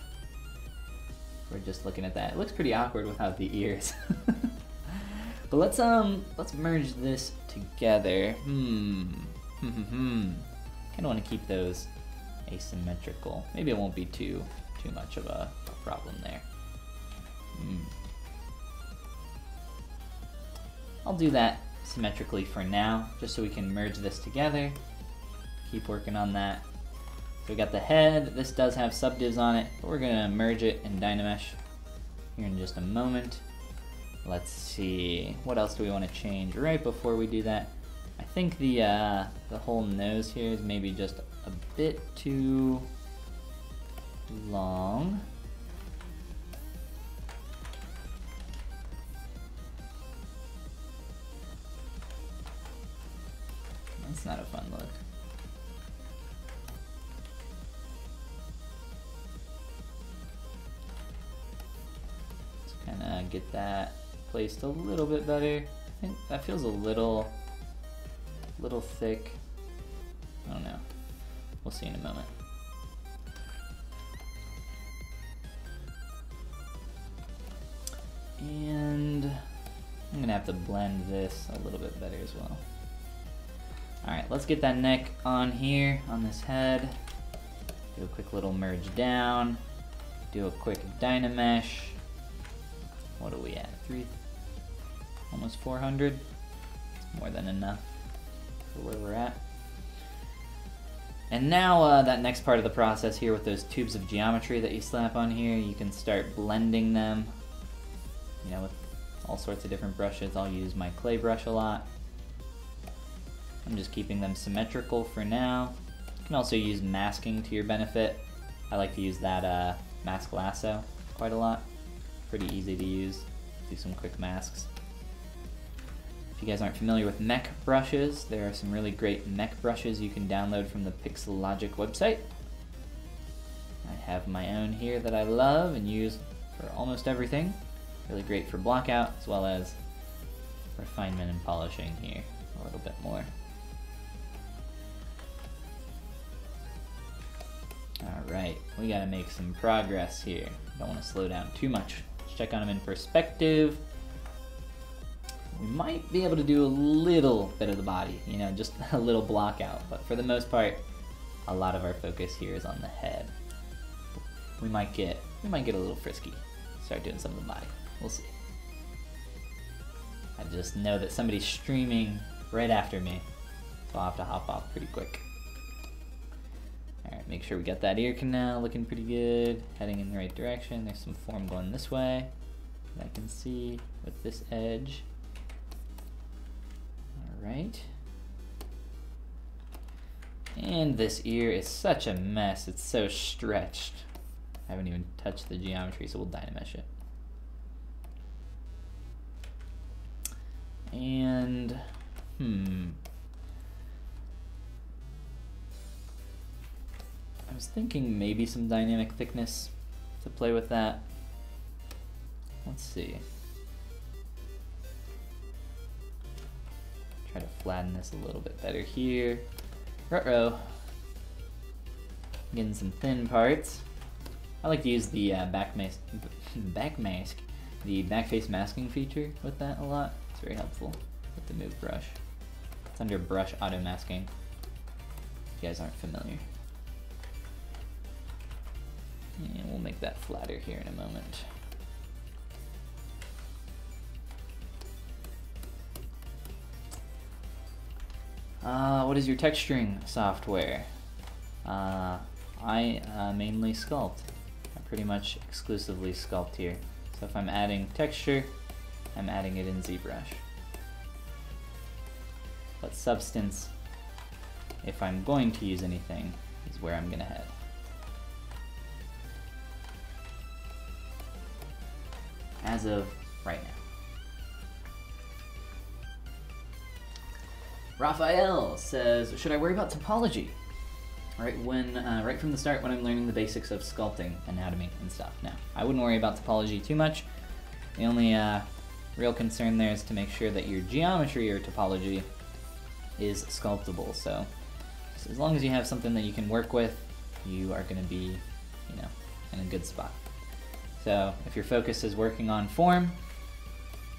We're just looking at that. It looks pretty awkward without the ears. but let's um let's merge this together. Hmm. Hmm. Hmm. Kind of want to keep those asymmetrical. Maybe it won't be too too much of a, a problem there. Hmm. I'll do that symmetrically for now, just so we can merge this together. Keep working on that. So we got the head, this does have subdivs on it, but we're gonna merge it in Dynamesh here in just a moment. Let's see, what else do we wanna change right before we do that? I think the, uh, the whole nose here is maybe just a bit too long. That's not a fun look. Kind of uh, get that placed a little bit better. I think that feels a little, little thick. I don't know. We'll see in a moment. And I'm gonna have to blend this a little bit better as well. Alright, let's get that neck on here, on this head. Do a quick little merge down. Do a quick Dynamesh. What are we at? Three, almost 400. more than enough for where we're at. And now uh, that next part of the process here with those tubes of geometry that you slap on here, you can start blending them, you know, with all sorts of different brushes. I'll use my clay brush a lot. I'm just keeping them symmetrical for now. You can also use masking to your benefit. I like to use that uh, mask lasso quite a lot. Pretty easy to use. Do some quick masks. If you guys aren't familiar with mech brushes, there are some really great mech brushes you can download from the Pixologic website. I have my own here that I love and use for almost everything. Really great for blockout as well as refinement and polishing here a little bit more. Alright, we gotta make some progress here. Don't want to slow down too much check on them in perspective. We might be able to do a little bit of the body, you know, just a little block out. But for the most part, a lot of our focus here is on the head. We might get we might get a little frisky. Start doing some of the body. We'll see. I just know that somebody's streaming right after me, so I'll have to hop off pretty quick. Alright, make sure we got that ear canal looking pretty good, heading in the right direction. There's some form going this way I can see with this edge. Alright. And this ear is such a mess, it's so stretched. I haven't even touched the geometry, so we'll Dynamesh it. And, hmm. I was thinking maybe some dynamic thickness to play with that. Let's see. Try to flatten this a little bit better here. Ruh-roh. Getting some thin parts. I like to use the uh, back mask, back mask, the back face masking feature with that a lot. It's very helpful with the move brush. It's under brush auto masking. If you guys aren't familiar. And we'll make that flatter here in a moment. Uh, what is your texturing software? Uh, I uh, mainly sculpt. I pretty much exclusively sculpt here. So if I'm adding texture, I'm adding it in ZBrush. But substance, if I'm going to use anything, is where I'm gonna head. As of right now. Raphael says, should I worry about topology? Right when, uh, right from the start when I'm learning the basics of sculpting, anatomy, and stuff. Now, I wouldn't worry about topology too much. The only uh, real concern there is to make sure that your geometry or topology is sculptable. So, so as long as you have something that you can work with, you are going to be, you know, in a good spot. So if your focus is working on form,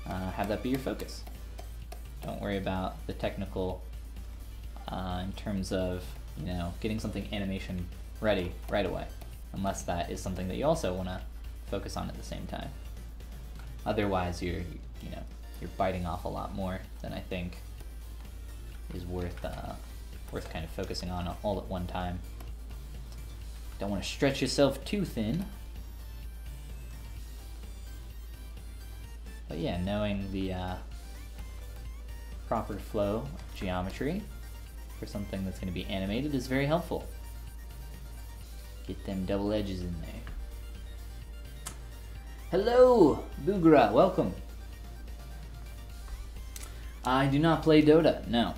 uh, have that be your focus. Don't worry about the technical uh, in terms of you know getting something animation ready right away, unless that is something that you also want to focus on at the same time. Otherwise, you're you know you're biting off a lot more than I think is worth uh, worth kind of focusing on all at one time. Don't want to stretch yourself too thin. But yeah, knowing the uh, proper flow geometry for something that's going to be animated is very helpful. Get them double edges in there. Hello, Bugra, welcome. I do not play Dota, no.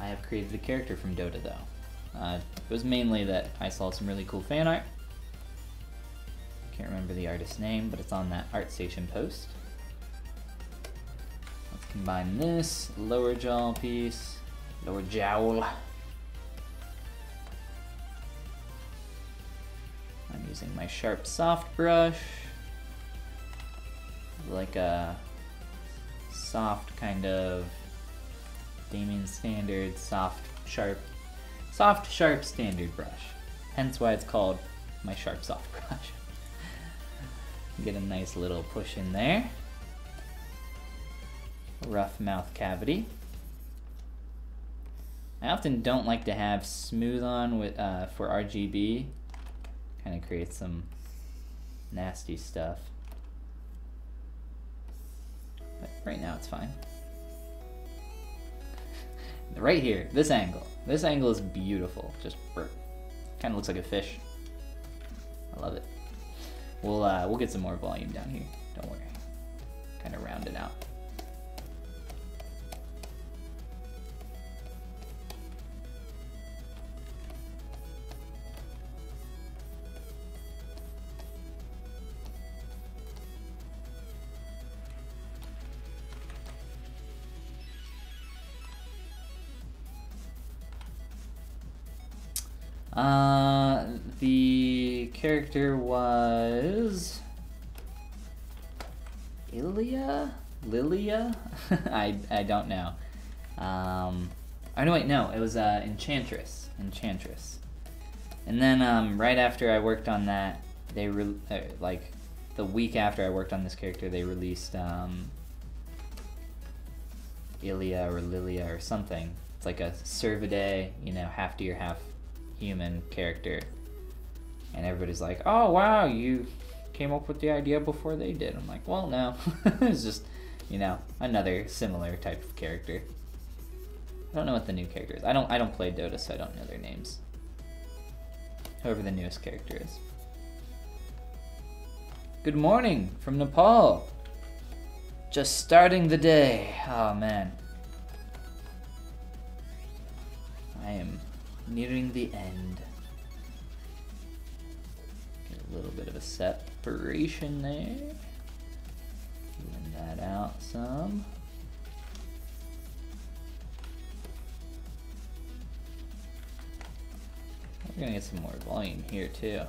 I have created a character from Dota though. Uh, it was mainly that I saw some really cool fan art. Can't remember the artist's name, but it's on that ArtStation post. Combine this lower jaw piece, lower jowl. I'm using my sharp soft brush. Like a soft kind of Damien standard soft sharp soft sharp standard brush. Hence why it's called my sharp soft brush. Get a nice little push in there rough mouth cavity I often don't like to have smooth on with uh, for RGB kind of creates some nasty stuff but right now it's fine. right here, this angle. This angle is beautiful. Just kind of looks like a fish. I love it. We'll uh, we'll get some more volume down here. Don't worry. Kind of round it out. Uh, the character was Ilia? Lilia? I, I don't know. Um, oh no, wait, no, it was uh, Enchantress. Enchantress. And then um, right after I worked on that, they re- uh, like the week after I worked on this character, they released um, Ilia or Lilia or something. It's like a Cervidae, you know, half deer, half human character. And everybody's like, "Oh wow, you came up with the idea before they did." I'm like, "Well, no, it's just, you know, another similar type of character." I don't know what the new character is. I don't. I don't play Dota, so I don't know their names. Whoever the newest character is. Good morning from Nepal. Just starting the day. Oh man. Nearing the end. Get a little bit of a separation there. Even that out some. We're gonna get some more volume here too.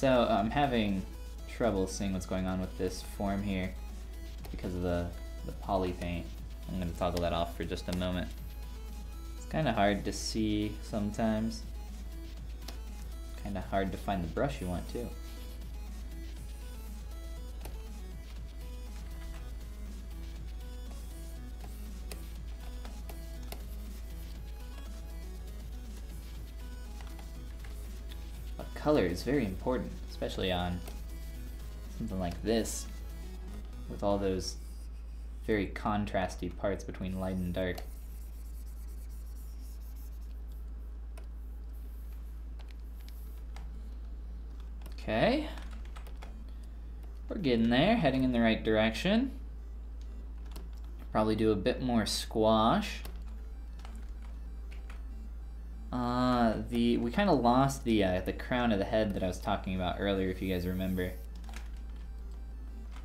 So I'm having trouble seeing what's going on with this form here because of the, the poly paint. I'm going to toggle that off for just a moment. It's kind of hard to see sometimes. Kind of hard to find the brush you want too. Color is very important, especially on something like this, with all those very contrasty parts between light and dark. Okay. We're getting there, heading in the right direction. Probably do a bit more squash. The we kind of lost the uh, the crown of the head that I was talking about earlier, if you guys remember.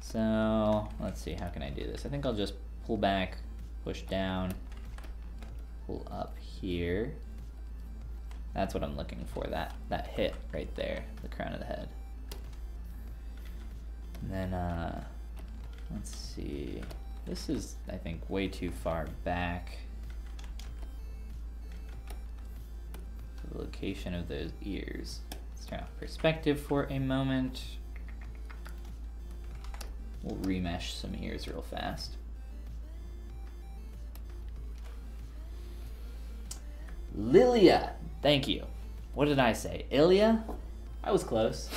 So let's see, how can I do this? I think I'll just pull back, push down, pull up here. That's what I'm looking for, that, that hit right there, the crown of the head. And then, uh, let's see. This is, I think, way too far back. The location of those ears. Let's turn off perspective for a moment. We'll remesh some ears real fast. Lilia, thank you. What did I say? Ilya? I was close.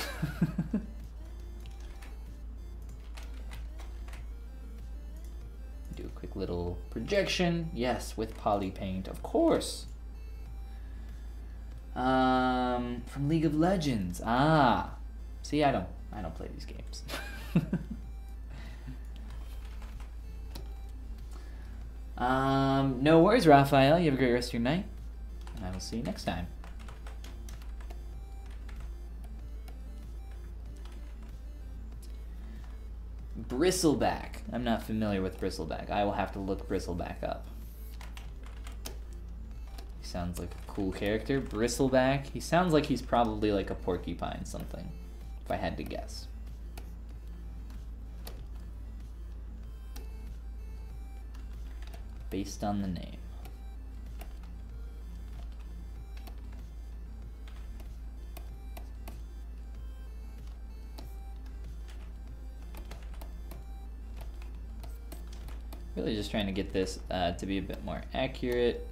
Do a quick little projection. Yes, with poly paint, of course. Um, from League of Legends. Ah, see, I don't, I don't play these games. um, no worries, Raphael. You have a great rest of your night and I will see you next time. Bristleback. I'm not familiar with Bristleback. I will have to look Bristleback up. Sounds like a cool character. Bristleback. He sounds like he's probably like a porcupine something, if I had to guess. Based on the name. Really just trying to get this uh, to be a bit more accurate.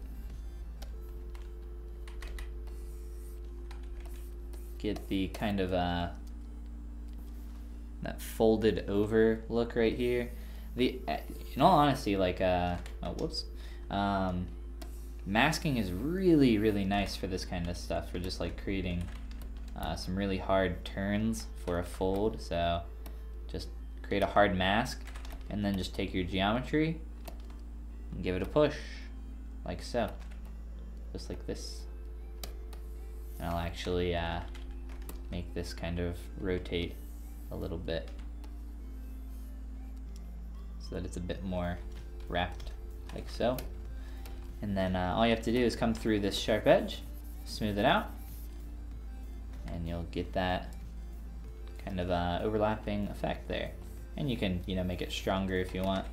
Get the kind of uh, that folded over look right here. The uh, in all honesty, like uh, oh whoops, um, masking is really really nice for this kind of stuff. For just like creating uh, some really hard turns for a fold. So just create a hard mask and then just take your geometry and give it a push like so just like this and I'll actually uh, make this kind of rotate a little bit so that it's a bit more wrapped like so. And then uh, all you have to do is come through this sharp edge, smooth it out, and you'll get that kind of uh, overlapping effect there. And you can, you know, make it stronger if you want.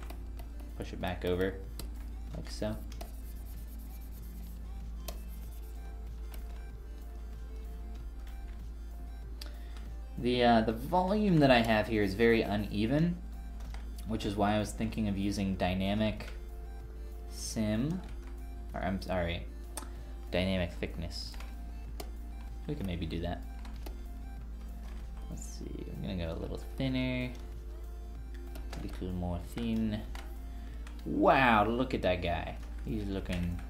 Push it back over, like so. The, uh, the volume that I have here is very uneven, which is why I was thinking of using dynamic sim, or I'm sorry, dynamic thickness. We can maybe do that. Let's see, I'm gonna go a little thinner, a little more thin. Wow, look at that guy. He's looking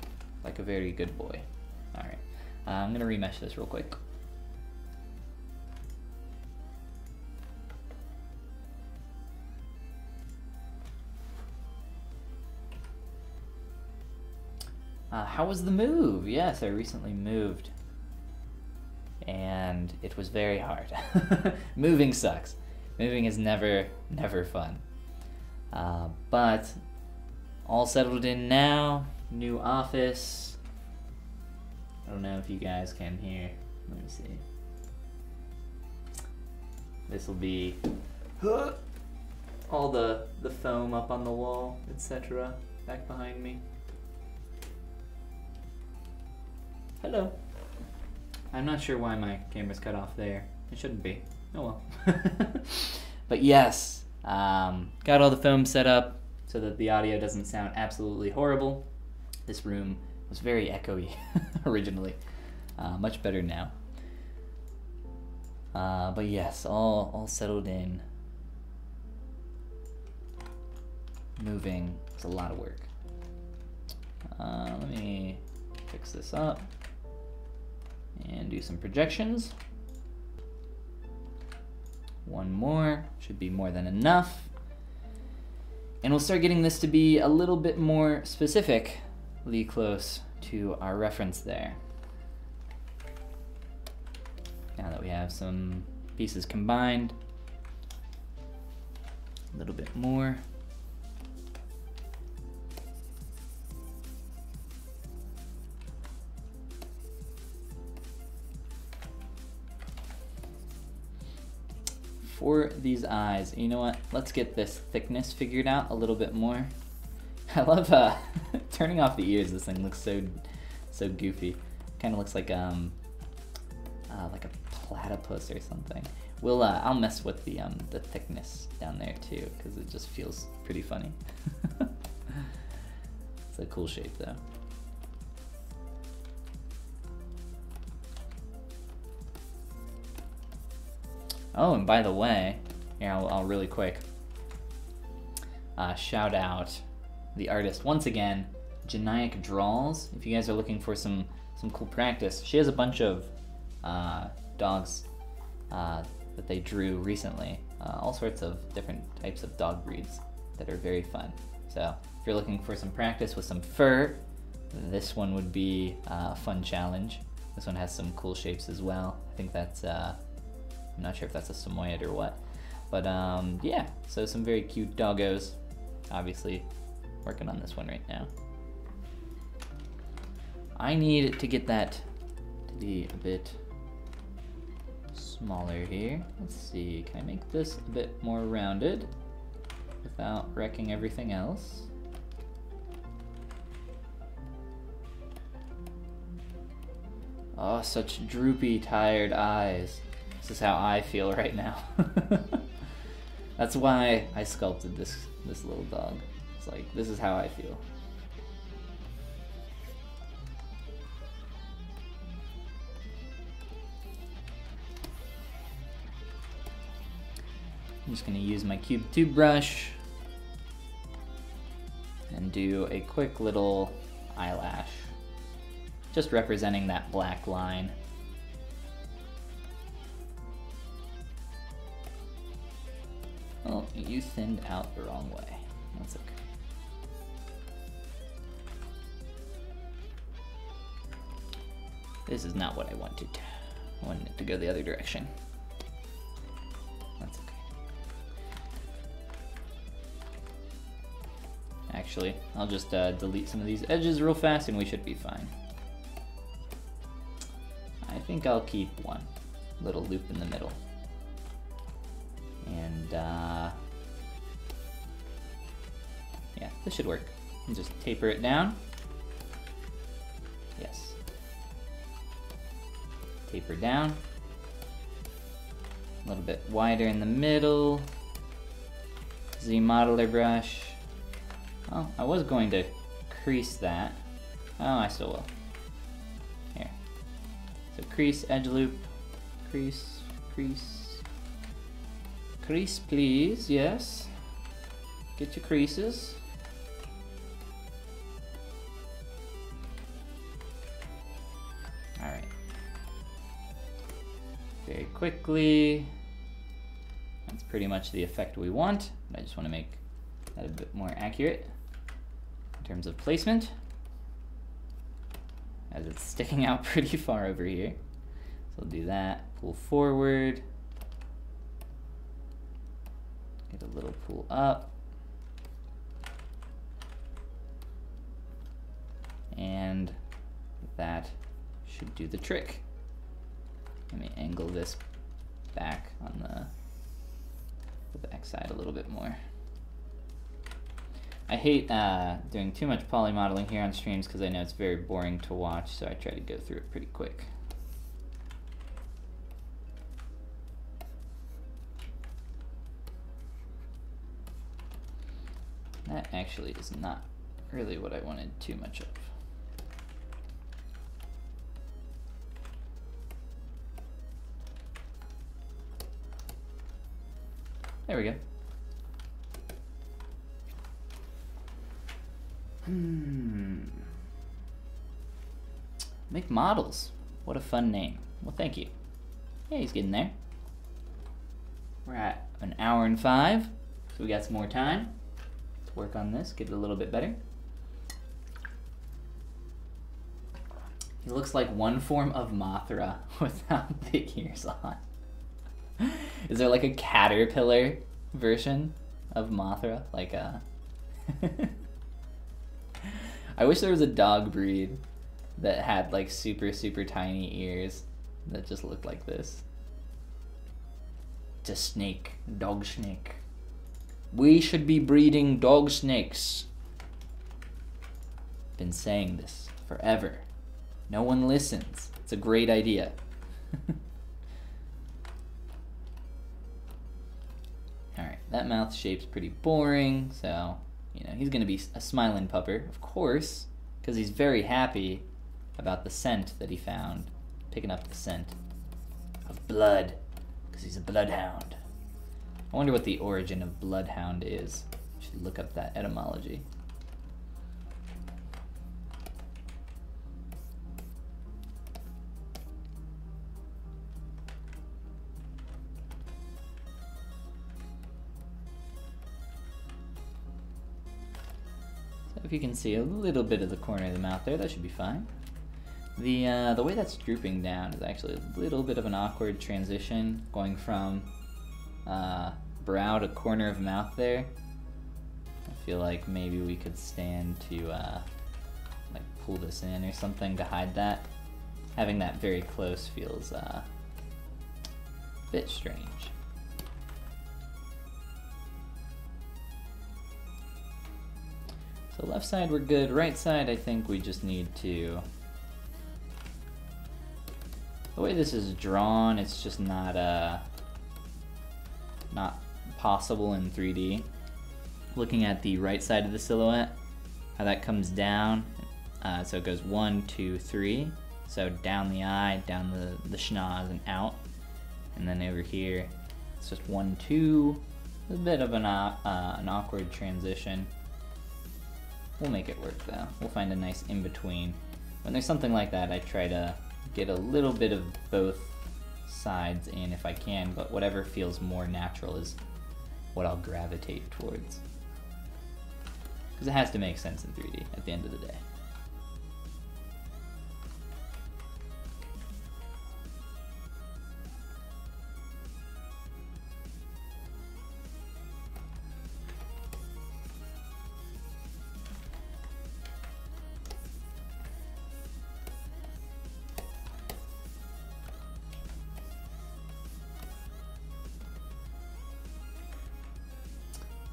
like a very good boy. All right, uh, I'm gonna remesh this real quick. Uh, how was the move? Yes, I recently moved. And it was very hard. Moving sucks. Moving is never, never fun. Uh, but all settled in now. New office. I don't know if you guys can hear. Let me see. This will be all the the foam up on the wall, etc. Back behind me. Hello. I'm not sure why my camera's cut off there. It shouldn't be. Oh well. but yes, um, got all the foam set up so that the audio doesn't sound absolutely horrible. This room was very echoey originally. Uh, much better now. Uh, but yes, all, all settled in. Moving. It's a lot of work. Uh, let me fix this up and do some projections. One more, should be more than enough. And we'll start getting this to be a little bit more specifically close to our reference there. Now that we have some pieces combined, a little bit more. For these eyes, you know what? Let's get this thickness figured out a little bit more. I love uh, turning off the ears. This thing looks so so goofy. Kind of looks like um uh, like a platypus or something. We'll uh, I'll mess with the um the thickness down there too because it just feels pretty funny. it's a cool shape though. Oh, and by the way, here I'll, I'll really quick uh, shout out the artist once again, Janaic Draws. If you guys are looking for some some cool practice, she has a bunch of uh, dogs uh, that they drew recently. Uh, all sorts of different types of dog breeds that are very fun. So if you're looking for some practice with some fur, this one would be uh, a fun challenge. This one has some cool shapes as well. I think that's uh, I'm not sure if that's a Samoyed or what. But um, yeah, so some very cute doggos. Obviously, working on this one right now. I need to get that to be a bit smaller here. Let's see, can I make this a bit more rounded without wrecking everything else? Oh, such droopy, tired eyes. This is how I feel right now. That's why I sculpted this this little dog. It's like this is how I feel. I'm just gonna use my CurveTube brush and do a quick little eyelash, just representing that black line. Well, you thinned out the wrong way. That's okay. This is not what I wanted. I wanted it to go the other direction. That's okay. actually. I'll just uh, delete some of these edges real fast and we should be fine. I think I'll keep one little loop in the middle. Uh, yeah, this should work. And just taper it down. Yes. Taper down. A little bit wider in the middle. ZModeler brush. Oh, I was going to crease that. Oh, I still will. Here. So crease, edge loop, crease, crease. Crease, please, yes. Get your creases. Alright. Very quickly. That's pretty much the effect we want. I just want to make that a bit more accurate in terms of placement as it's sticking out pretty far over here. So we'll do that, pull forward, a little pull up, and that should do the trick. Let me angle this back on the the back side a little bit more. I hate uh, doing too much poly modeling here on streams because I know it's very boring to watch, so I try to go through it pretty quick. That actually is not really what I wanted too much of. There we go. Hmm. Make models. What a fun name. Well, thank you. Yeah, he's getting there. We're at an hour and five, so we got some more time work on this, get it a little bit better. He looks like one form of Mothra without big ears on. Is there like a caterpillar version of Mothra? Like a. I wish there was a dog breed that had like super super tiny ears that just looked like this. It's a snake, dog snake. We should be breeding dog snakes. Been saying this forever. No one listens. It's a great idea. Alright, that mouth shape's pretty boring, so you know, he's to be a smiling pupper, of course, because he's very happy about the scent that he found, picking up the scent of blood, because he's a bloodhound. I wonder what the origin of bloodhound is. Should look up that etymology. if you can see a little bit of the corner of the mouth there, that should be fine. The, uh, the way that's drooping down is actually a little bit of an awkward transition, going from uh, brow to corner of mouth there. I feel like maybe we could stand to uh, like pull this in or something to hide that. Having that very close feels uh, a bit strange. So left side we're good. Right side I think we just need to... The way this is drawn, it's just not uh, not possible in 3D. Looking at the right side of the silhouette, how that comes down. Uh, so it goes one, two, three. So down the eye, down the, the schnoz, and out. And then over here, it's just one, two. A bit of an, uh, an awkward transition. We'll make it work though. We'll find a nice in-between. When there's something like that, I try to get a little bit of both sides in if I can, but whatever feels more natural is what I'll gravitate towards. Because it has to make sense in 3D at the end of the day.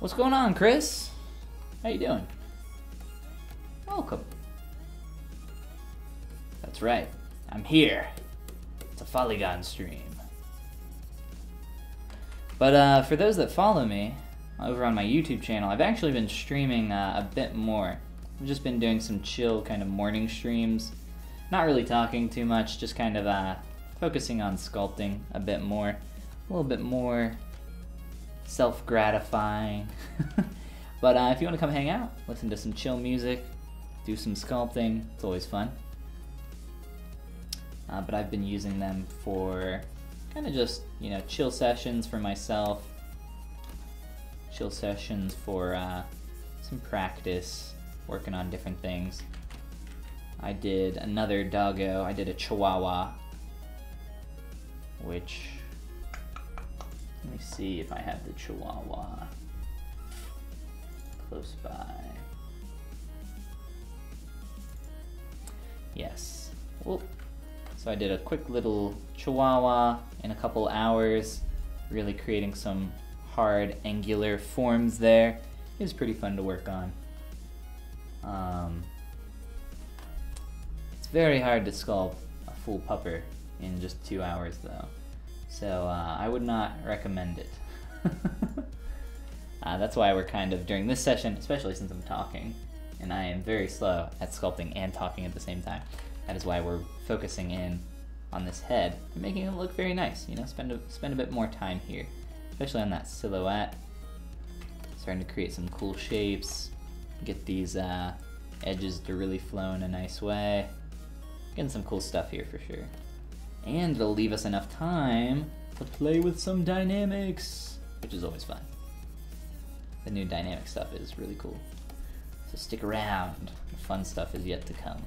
What's going on, Chris? How you doing? Welcome. That's right. I'm here. It's a Polygon stream. But uh, for those that follow me over on my YouTube channel, I've actually been streaming uh, a bit more. I've just been doing some chill kind of morning streams. Not really talking too much, just kind of uh, focusing on sculpting a bit more. A little bit more self-gratifying. but uh, if you want to come hang out, listen to some chill music, do some sculpting, it's always fun. Uh, but I've been using them for kind of just, you know, chill sessions for myself, chill sessions for uh, some practice, working on different things. I did another doggo, I did a chihuahua, which, let me see if I have the chihuahua close by. Yes. Well, so I did a quick little chihuahua in a couple hours, really creating some hard angular forms there. It was pretty fun to work on. Um, it's very hard to sculpt a full pupper in just two hours though. So uh, I would not recommend it. uh, that's why we're kind of, during this session, especially since I'm talking, and I am very slow at sculpting and talking at the same time. That is why we're focusing in on this head and making it look very nice. You know, spend a, spend a bit more time here, especially on that silhouette. Starting to create some cool shapes, get these uh, edges to really flow in a nice way. Getting some cool stuff here for sure. And it'll leave us enough time to play with some dynamics, which is always fun. The new dynamic stuff is really cool. So stick around, the fun stuff is yet to come.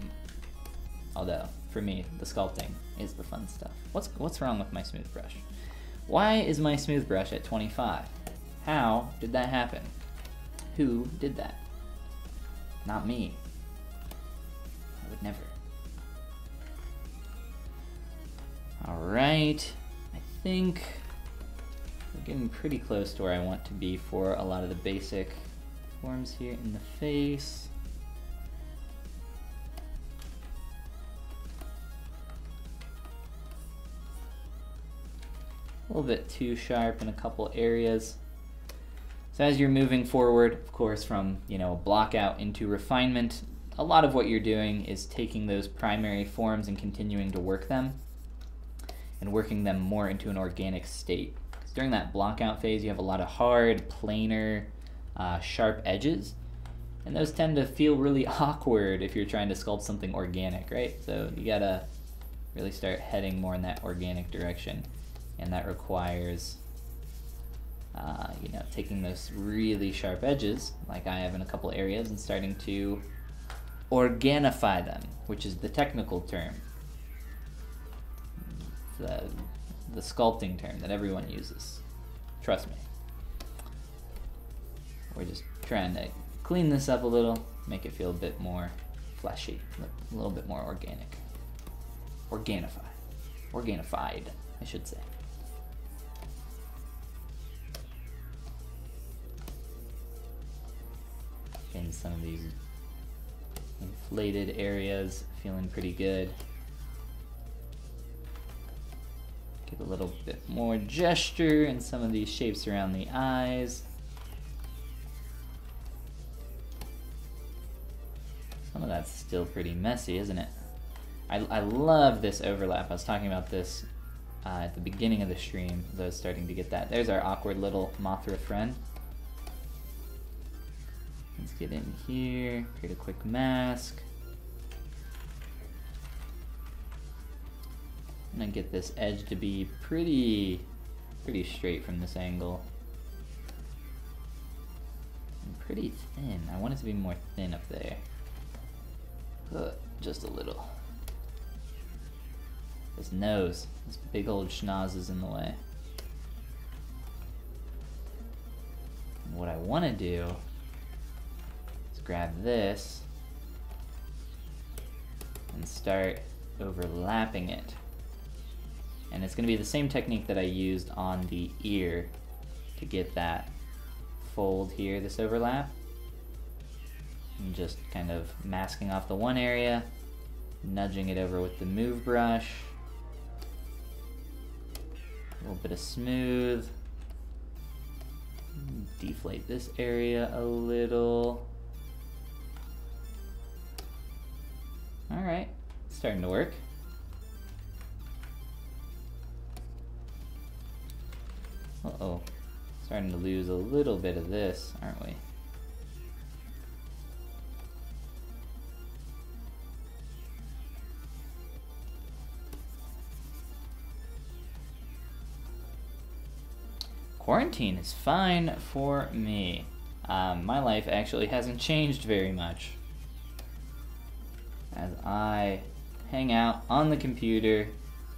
Although, for me, the sculpting is the fun stuff. What's, what's wrong with my smooth brush? Why is my smooth brush at 25? How did that happen? Who did that? Not me. I would never. Alright, I think we're getting pretty close to where I want to be for a lot of the basic forms here in the face. A little bit too sharp in a couple areas. So as you're moving forward, of course, from you know block out into refinement, a lot of what you're doing is taking those primary forms and continuing to work them and working them more into an organic state. During that block out phase, you have a lot of hard, planar, uh, sharp edges, and those tend to feel really awkward if you're trying to sculpt something organic, right? So you gotta really start heading more in that organic direction, and that requires uh, you know, taking those really sharp edges, like I have in a couple areas, and starting to organify them, which is the technical term, the, the sculpting term that everyone uses. Trust me. We're just trying to clean this up a little, make it feel a bit more fleshy, a little bit more organic. Organify. Organified, I should say. in some of these inflated areas, feeling pretty good. A little bit more gesture in some of these shapes around the eyes. Some of that's still pretty messy, isn't it? I, I love this overlap. I was talking about this uh, at the beginning of the stream, as I was starting to get that. There's our awkward little Mothra friend. Let's get in here, create a quick mask. I'm gonna get this edge to be pretty, pretty straight from this angle. And pretty thin. I want it to be more thin up there. Uh, just a little. His nose, this big old schnoz is in the way. And what I want to do is grab this and start overlapping it. And it's going to be the same technique that I used on the ear to get that fold here, this overlap. And just kind of masking off the one area, nudging it over with the move brush. A little bit of smooth. Deflate this area a little. Alright, starting to work. Uh-oh. Starting to lose a little bit of this, aren't we? Quarantine is fine for me. Um, my life actually hasn't changed very much. As I hang out on the computer,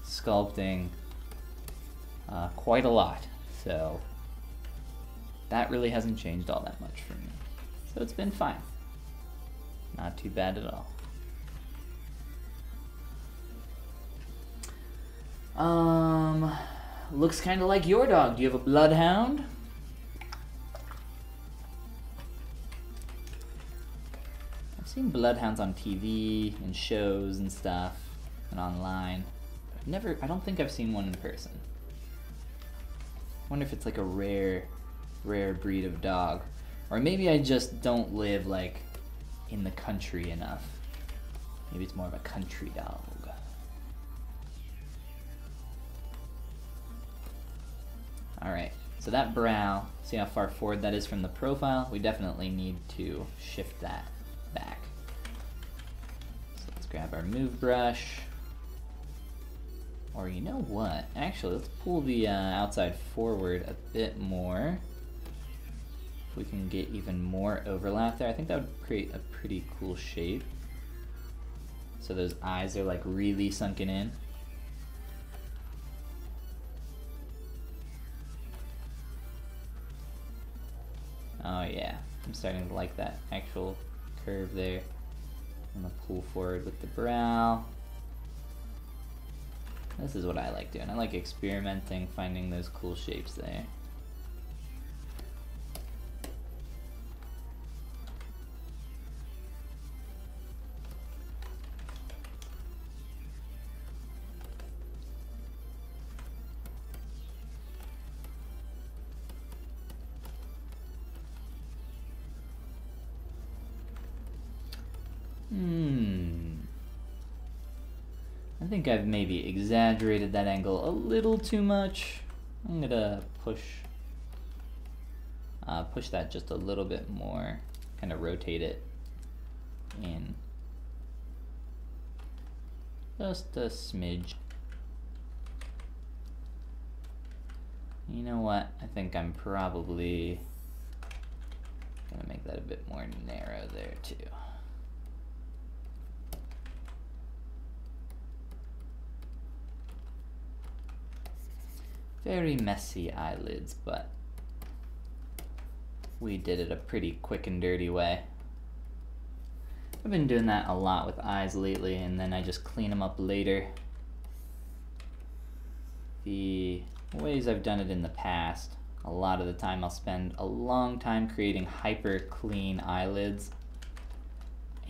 sculpting uh, quite a lot. So that really hasn't changed all that much for me. So it's been fine. Not too bad at all. Um, looks kind of like your dog. Do you have a bloodhound? I've seen bloodhounds on TV and shows and stuff and online. I've never, I don't think I've seen one in person. Wonder if it's like a rare, rare breed of dog. Or maybe I just don't live like in the country enough. Maybe it's more of a country dog. Alright, so that brow, see how far forward that is from the profile? We definitely need to shift that back. So let's grab our move brush. Or you know what? Actually, let's pull the uh, outside forward a bit more. If we can get even more overlap there, I think that would create a pretty cool shape. So those eyes are like really sunken in. Oh yeah, I'm starting to like that actual curve there. I'm gonna pull forward with the brow. This is what I like doing. I like experimenting, finding those cool shapes there. I think I've maybe exaggerated that angle a little too much. I'm gonna push uh, push that just a little bit more, kind of rotate it in just a smidge. You know what? I think I'm probably gonna make that a bit more narrow there too. Very messy eyelids, but we did it a pretty quick and dirty way. I've been doing that a lot with eyes lately, and then I just clean them up later. The ways I've done it in the past, a lot of the time I'll spend a long time creating hyper clean eyelids.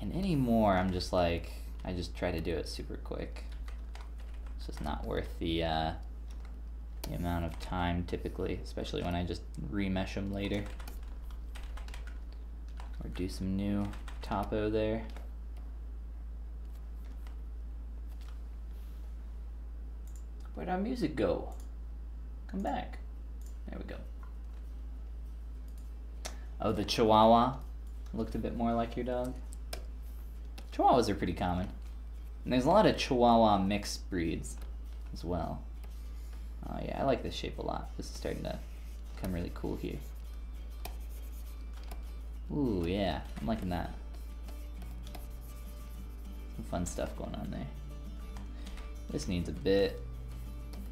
And anymore, I'm just like, I just try to do it super quick. It's just not worth the uh, the amount of time typically, especially when I just remesh them later. Or do some new topo there. Where'd our music go? Come back. There we go. Oh, the Chihuahua looked a bit more like your dog. Chihuahuas are pretty common. And there's a lot of Chihuahua mixed breeds as well. Oh yeah, I like this shape a lot. This is starting to become really cool here. Ooh, yeah, I'm liking that. Some fun stuff going on there. This needs a bit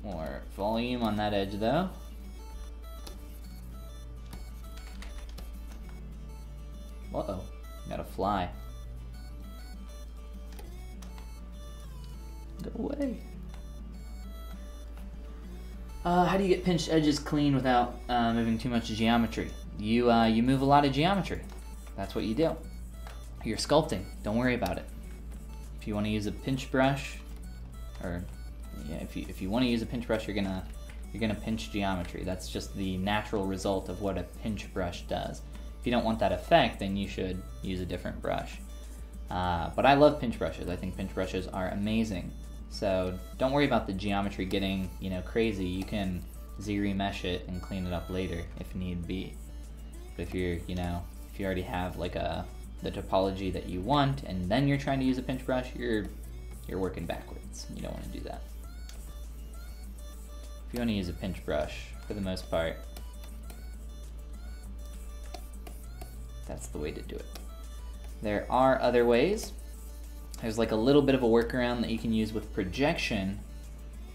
more volume on that edge though. Uh-oh, got a fly. Go away. Uh, how do you get pinched edges clean without uh, moving too much geometry? you uh, you move a lot of geometry. That's what you do. You're sculpting. Don't worry about it. If you want to use a pinch brush, or yeah, if you if you want to use a pinch brush, you're gonna you're gonna pinch geometry. That's just the natural result of what a pinch brush does. If you don't want that effect, then you should use a different brush. Uh, but I love pinch brushes. I think pinch brushes are amazing. So don't worry about the geometry getting you know crazy. You can z-remesh it and clean it up later if need be. But if you're you know if you already have like a the topology that you want and then you're trying to use a pinch brush, you're you're working backwards. You don't want to do that. If you want to use a pinch brush, for the most part, that's the way to do it. There are other ways. There's like a little bit of a workaround that you can use with projection,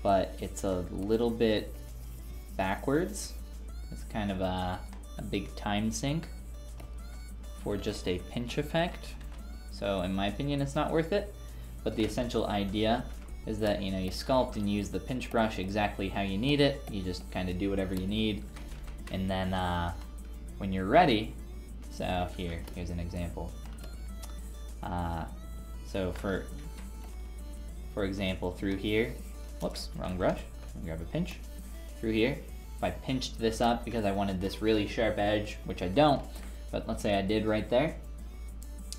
but it's a little bit backwards. It's kind of a, a big time sink for just a pinch effect. So in my opinion, it's not worth it. But the essential idea is that you know you sculpt and use the pinch brush exactly how you need it. You just kind of do whatever you need, and then uh, when you're ready, so here, here's an example. Uh, so for for example, through here, whoops, wrong brush. Grab a pinch through here. If I pinched this up because I wanted this really sharp edge, which I don't, but let's say I did right there,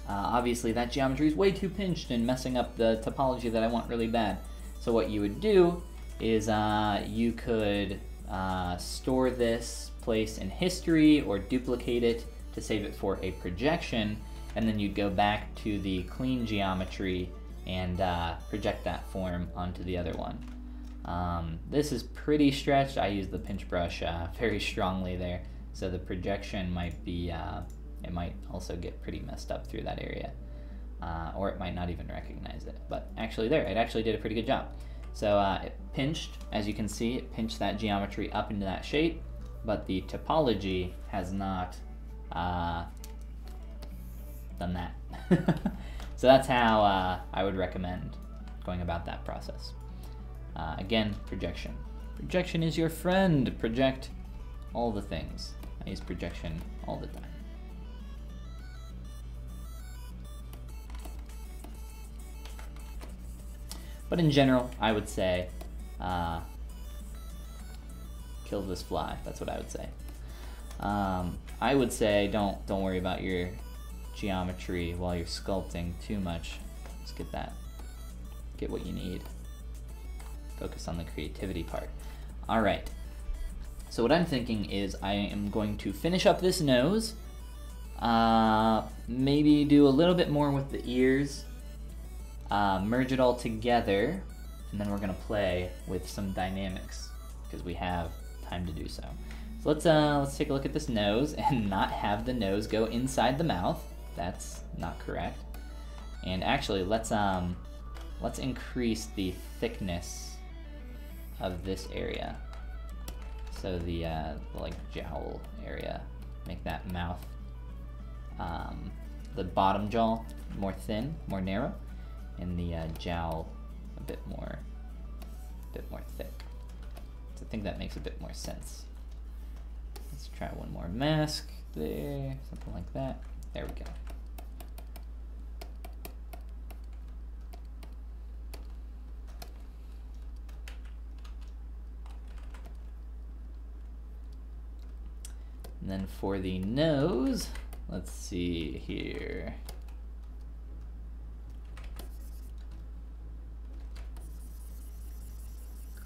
uh, obviously that geometry is way too pinched and messing up the topology that I want really bad. So what you would do is uh, you could uh, store this place in history or duplicate it to save it for a projection and then you'd go back to the clean geometry and uh, project that form onto the other one. Um, this is pretty stretched. I use the pinch brush uh, very strongly there, so the projection might be uh, it might also get pretty messed up through that area. Uh, or it might not even recognize it. But actually there, it actually did a pretty good job. So uh, it pinched, as you can see, it pinched that geometry up into that shape, but the topology has not uh, done that. so that's how uh, I would recommend going about that process. Uh, again, projection. Projection is your friend. Project all the things. I use projection all the time. But in general, I would say, uh, kill this fly. That's what I would say. Um, I would say don't don't worry about your geometry while you're sculpting too much. Let's get that, get what you need. Focus on the creativity part. All right. So what I'm thinking is I am going to finish up this nose. Uh, maybe do a little bit more with the ears uh, merge it all together, and then we're gonna play with some dynamics because we have time to do so. So let's uh, let's take a look at this nose and not have the nose go inside the mouth. That's not correct. And actually, let's um, let's increase the thickness of this area. So the uh, like jowl area, make that mouth, um, the bottom jaw more thin, more narrow and the uh, jowl a bit more, a bit more thick. So I think that makes a bit more sense. Let's try one more mask there, something like that. There we go. And then for the nose, let's see here.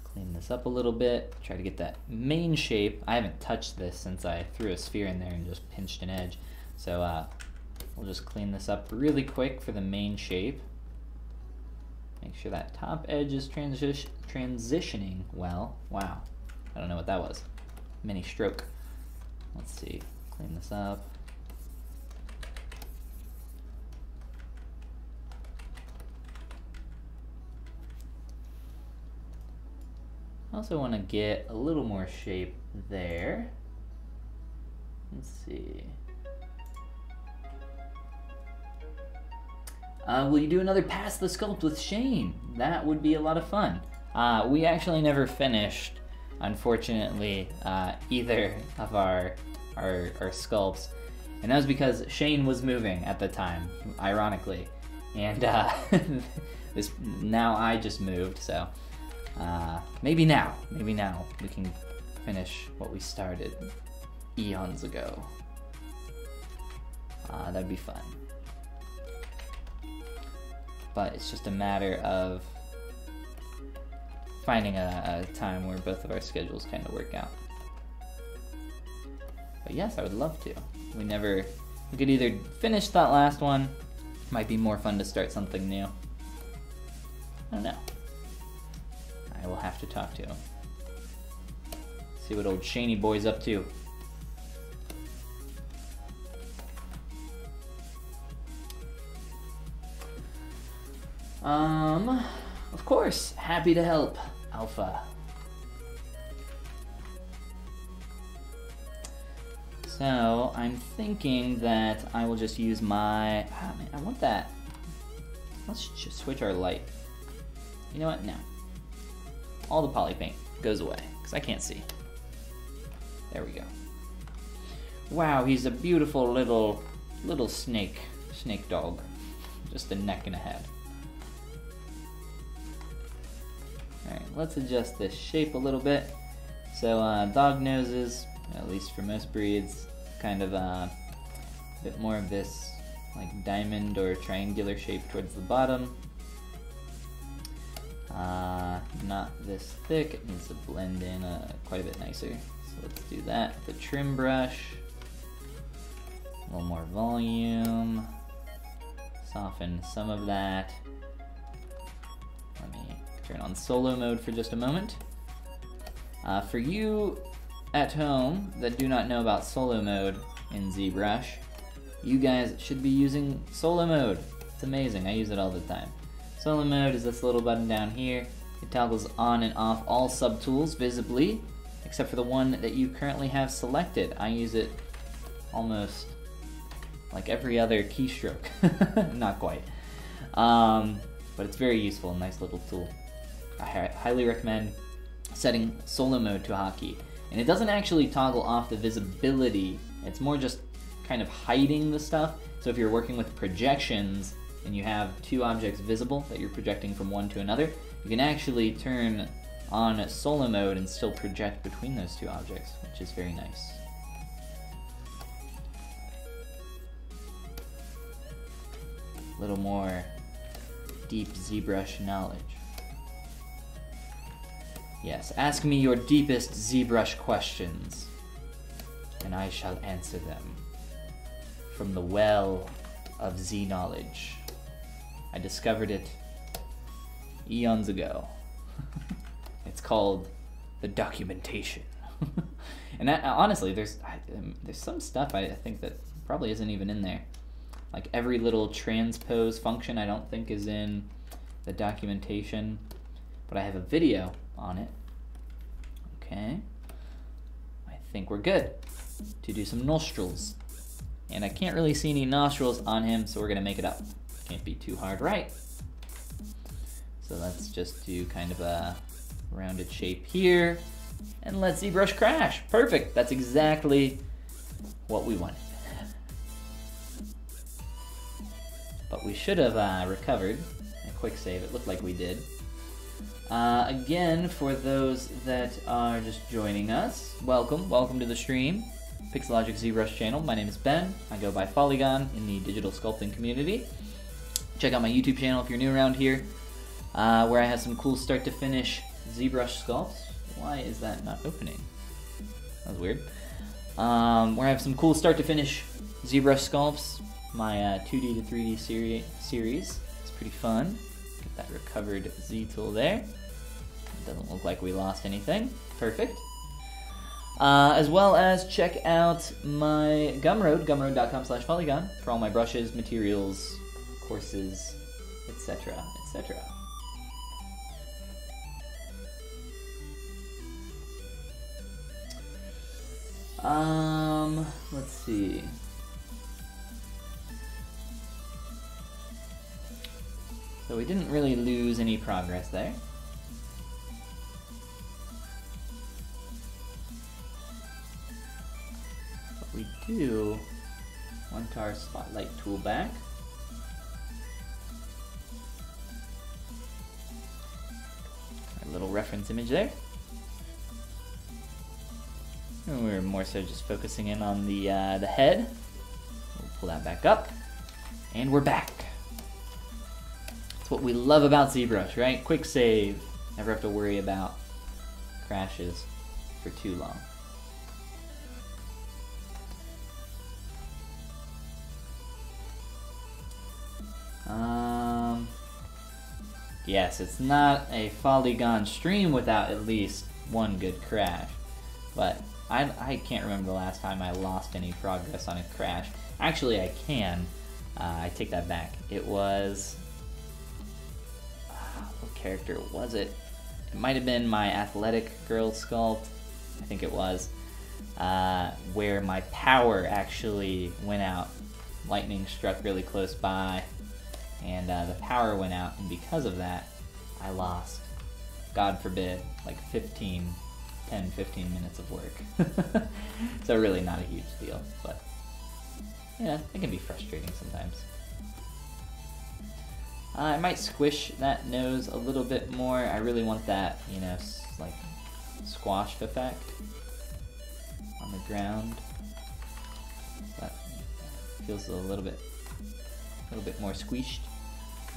Clean this up a little bit, try to get that main shape. I haven't touched this since I threw a sphere in there and just pinched an edge. So uh, we'll just clean this up really quick for the main shape. Make sure that top edge is transi transitioning well. Wow, I don't know what that was. Mini stroke. Let's see, clean this up. Also want to get a little more shape there. Let's see. Uh, will you do another Pass the Sculpt with Shane? That would be a lot of fun. Uh, we actually never finished, unfortunately, uh, either of our our, our sculpts. And that was because Shane was moving at the time, ironically. And uh, this now I just moved, so uh, maybe now, maybe now we can finish what we started eons ago. Uh, that'd be fun. But it's just a matter of finding a, a time where both of our schedules kind of work out. But yes, I would love to. We never, we could either finish that last one, might be more fun to start something new. I don't know. I will have to talk to him. See what old Shaney boy's up to. Um, of course, happy to help, Alpha. So, I'm thinking that I will just use my... Ah, man, I want that. Let's just switch our light. You know what? No. All the poly paint goes away, because I can't see. There we go. Wow, he's a beautiful little, little snake, snake dog. Just a neck and a head. Alright, let's adjust this shape a little bit. So, uh, dog noses, at least for most breeds, kind of uh, a bit more of this like diamond or triangular shape towards the bottom. Uh, not this thick, it needs to blend in uh, quite a bit nicer. So let's do that the trim brush. A little more volume. Soften some of that. Turn on solo mode for just a moment. Uh, for you at home that do not know about solo mode in ZBrush, you guys should be using solo mode. It's amazing, I use it all the time. Solo mode is this little button down here. It toggles on and off all subtools visibly, except for the one that you currently have selected. I use it almost like every other keystroke. Not quite. Um, but it's very useful, nice little tool. I highly recommend setting solo mode to hotkey. And it doesn't actually toggle off the visibility, it's more just kind of hiding the stuff. So if you're working with projections and you have two objects visible that you're projecting from one to another, you can actually turn on solo mode and still project between those two objects, which is very nice. A little more deep ZBrush knowledge. Yes, ask me your deepest ZBrush questions, and I shall answer them from the well of Z knowledge. I discovered it eons ago. it's called the documentation. and I, honestly, there's I, um, there's some stuff I think that probably isn't even in there. Like every little transpose function I don't think is in the documentation, but I have a video on it. Okay. I think we're good to do some nostrils. And I can't really see any nostrils on him, so we're gonna make it up. Can't be too hard, right? So let's just do kind of a rounded shape here. And let's see brush crash. Perfect. That's exactly what we wanted. But we should have uh, recovered a quick save. It looked like we did. Uh, again, for those that are just joining us, welcome, welcome to the stream. Pixologic ZBrush channel. My name is Ben. I go by Follygon in the digital sculpting community. Check out my YouTube channel if you're new around here, uh, where I have some cool start to finish ZBrush sculpts. Why is that not opening? That was weird. Um, where I have some cool start to finish ZBrush sculpts. My uh, 2D to 3D seri series. It's pretty fun Get that recovered Z tool there. Doesn't look like we lost anything. Perfect. Uh, as well as check out my Gumroad, gumroad.com slash follygon, for all my brushes, materials, courses, etc., etc. Um, let's see. So we didn't really lose any progress there. But do, one tar spotlight tool back. A little reference image there. And we're more so just focusing in on the uh, the head. We'll pull that back up, and we're back. That's what we love about ZBrush, right? Quick save. Never have to worry about crashes for too long. Um, yes, it's not a Follygon stream without at least one good crash. But I, I can't remember the last time I lost any progress on a crash. Actually, I can. Uh, I take that back. It was... Uh, what character was it? It might have been my athletic girl sculpt. I think it was. Uh, where my power actually went out. Lightning struck really close by, and uh, the power went out, and because of that, I lost, God forbid, like 15 10, 15 minutes of work. so really not a huge deal, but yeah, it can be frustrating sometimes. Uh, I might squish that nose a little bit more. I really want that, you know, like squashed effect on the ground. That feels a little bit, a little bit more squished.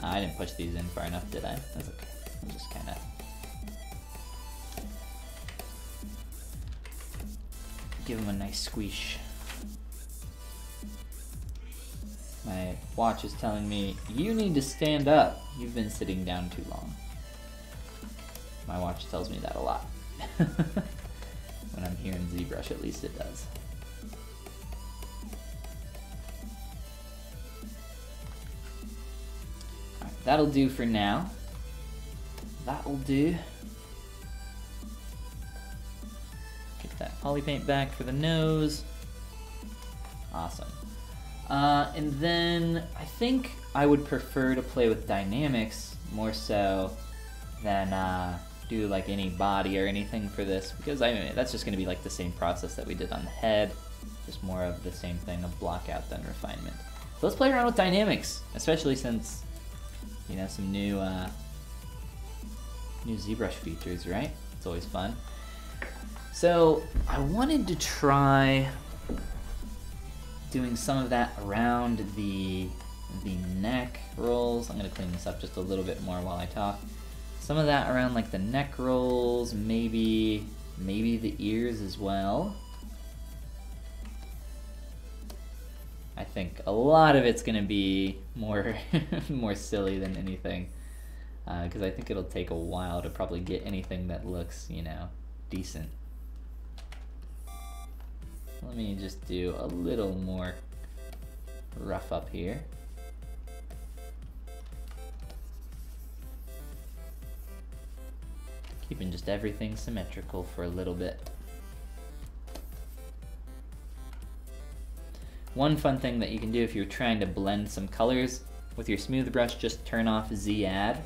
Uh, I didn't push these in far enough, did I? That's okay. I'm just kind of give them a nice squish. My watch is telling me, you need to stand up. You've been sitting down too long. My watch tells me that a lot. when I'm here in ZBrush, at least it does. That'll do for now. That'll do. Get that poly paint back for the nose. Awesome. Uh, and then I think I would prefer to play with dynamics more so than uh, do like any body or anything for this because I mean that's just going to be like the same process that we did on the head, just more of the same thing of block out than refinement. So let's play around with dynamics, especially since you know some new uh, new ZBrush features, right? It's always fun. So I wanted to try doing some of that around the the neck rolls. I'm gonna clean this up just a little bit more while I talk. Some of that around like the neck rolls, maybe maybe the ears as well. I think a lot of it's gonna be more more silly than anything, because uh, I think it'll take a while to probably get anything that looks you know decent. Let me just do a little more rough up here. Keeping just everything symmetrical for a little bit. One fun thing that you can do if you're trying to blend some colors with your smooth brush, just turn off Z add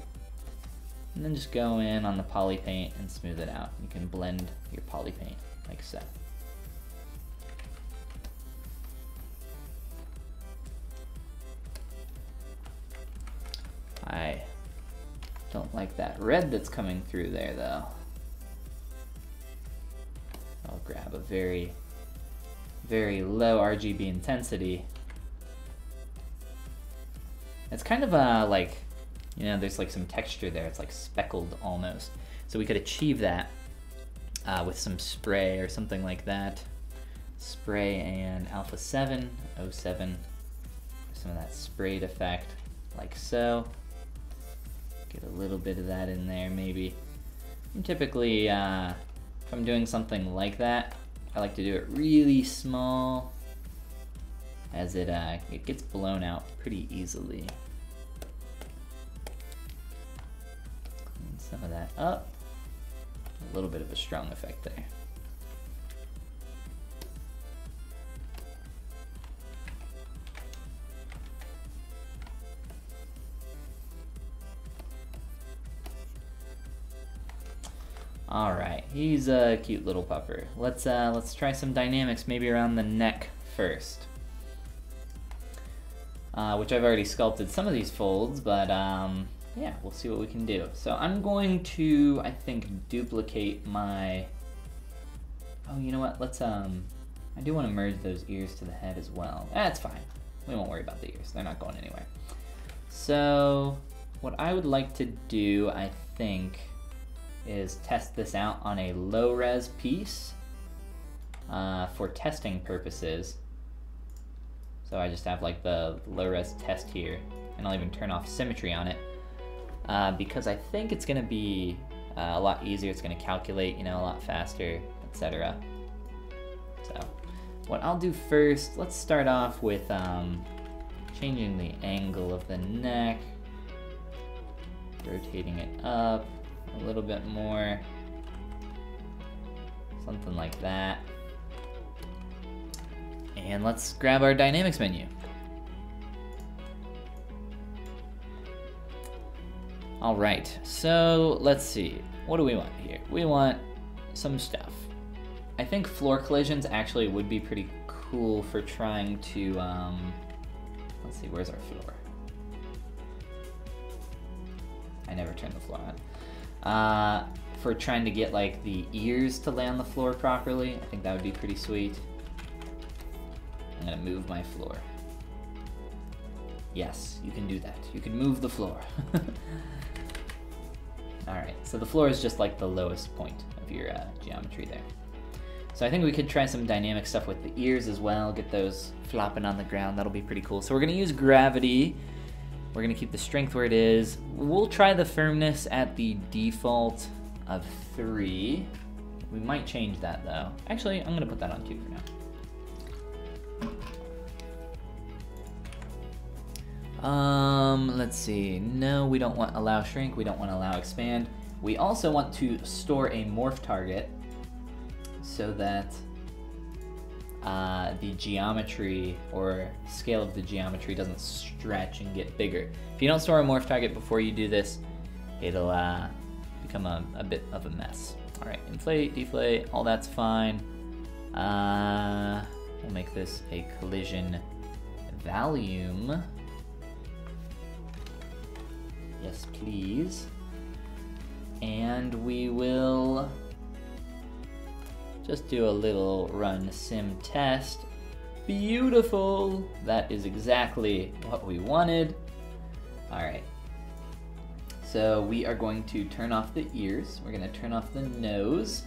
and then just go in on the poly paint and smooth it out. You can blend your poly paint like so. I don't like that red that's coming through there though. I'll grab a very, very low RGB intensity. It's kind of a like, you know, there's like some texture there. It's like speckled almost. So we could achieve that uh, with some spray or something like that. Spray and alpha 7, 07, some of that sprayed effect like so. Get a little bit of that in there, maybe. Typically, uh, if I'm doing something like that, I like to do it really small, as it, uh, it gets blown out pretty easily. Clean some of that up. A little bit of a strong effect there. All right, he's a cute little pupper. Let's uh, let's try some dynamics, maybe around the neck first. Uh, which I've already sculpted some of these folds, but um, yeah, we'll see what we can do. So I'm going to, I think, duplicate my, oh, you know what, let's, um, I do want to merge those ears to the head as well. That's fine. We won't worry about the ears. They're not going anywhere. So what I would like to do, I think, is test this out on a low res piece uh, for testing purposes. So I just have like the low res test here, and I'll even turn off symmetry on it uh, because I think it's gonna be uh, a lot easier. It's gonna calculate, you know, a lot faster, etc. So what I'll do first, let's start off with um, changing the angle of the neck, rotating it up a little bit more, something like that. And let's grab our dynamics menu. All right, so let's see. What do we want here? We want some stuff. I think floor collisions actually would be pretty cool for trying to, um, let's see, where's our floor? I never turn the floor on. Uh, for trying to get like the ears to lay on the floor properly, I think that would be pretty sweet. I'm gonna move my floor. Yes, you can do that. You can move the floor. Alright, so the floor is just like the lowest point of your uh, geometry there. So I think we could try some dynamic stuff with the ears as well, get those flopping on the ground, that'll be pretty cool. So we're gonna use gravity, we're gonna keep the strength where it is. We'll try the firmness at the default of three. We might change that though. Actually, I'm gonna put that on two for now. Um, let's see. No, we don't want allow shrink. We don't want to allow expand. We also want to store a morph target so that uh, the geometry or scale of the geometry doesn't stretch and get bigger. If you don't store a morph target before you do this, it'll uh, become a, a, bit of a mess. All right, inflate, deflate, all that's fine. Uh, we'll make this a collision volume. Yes, please. And we will just do a little run sim test. Beautiful! That is exactly what we wanted. All right. So we are going to turn off the ears. We're gonna turn off the nose.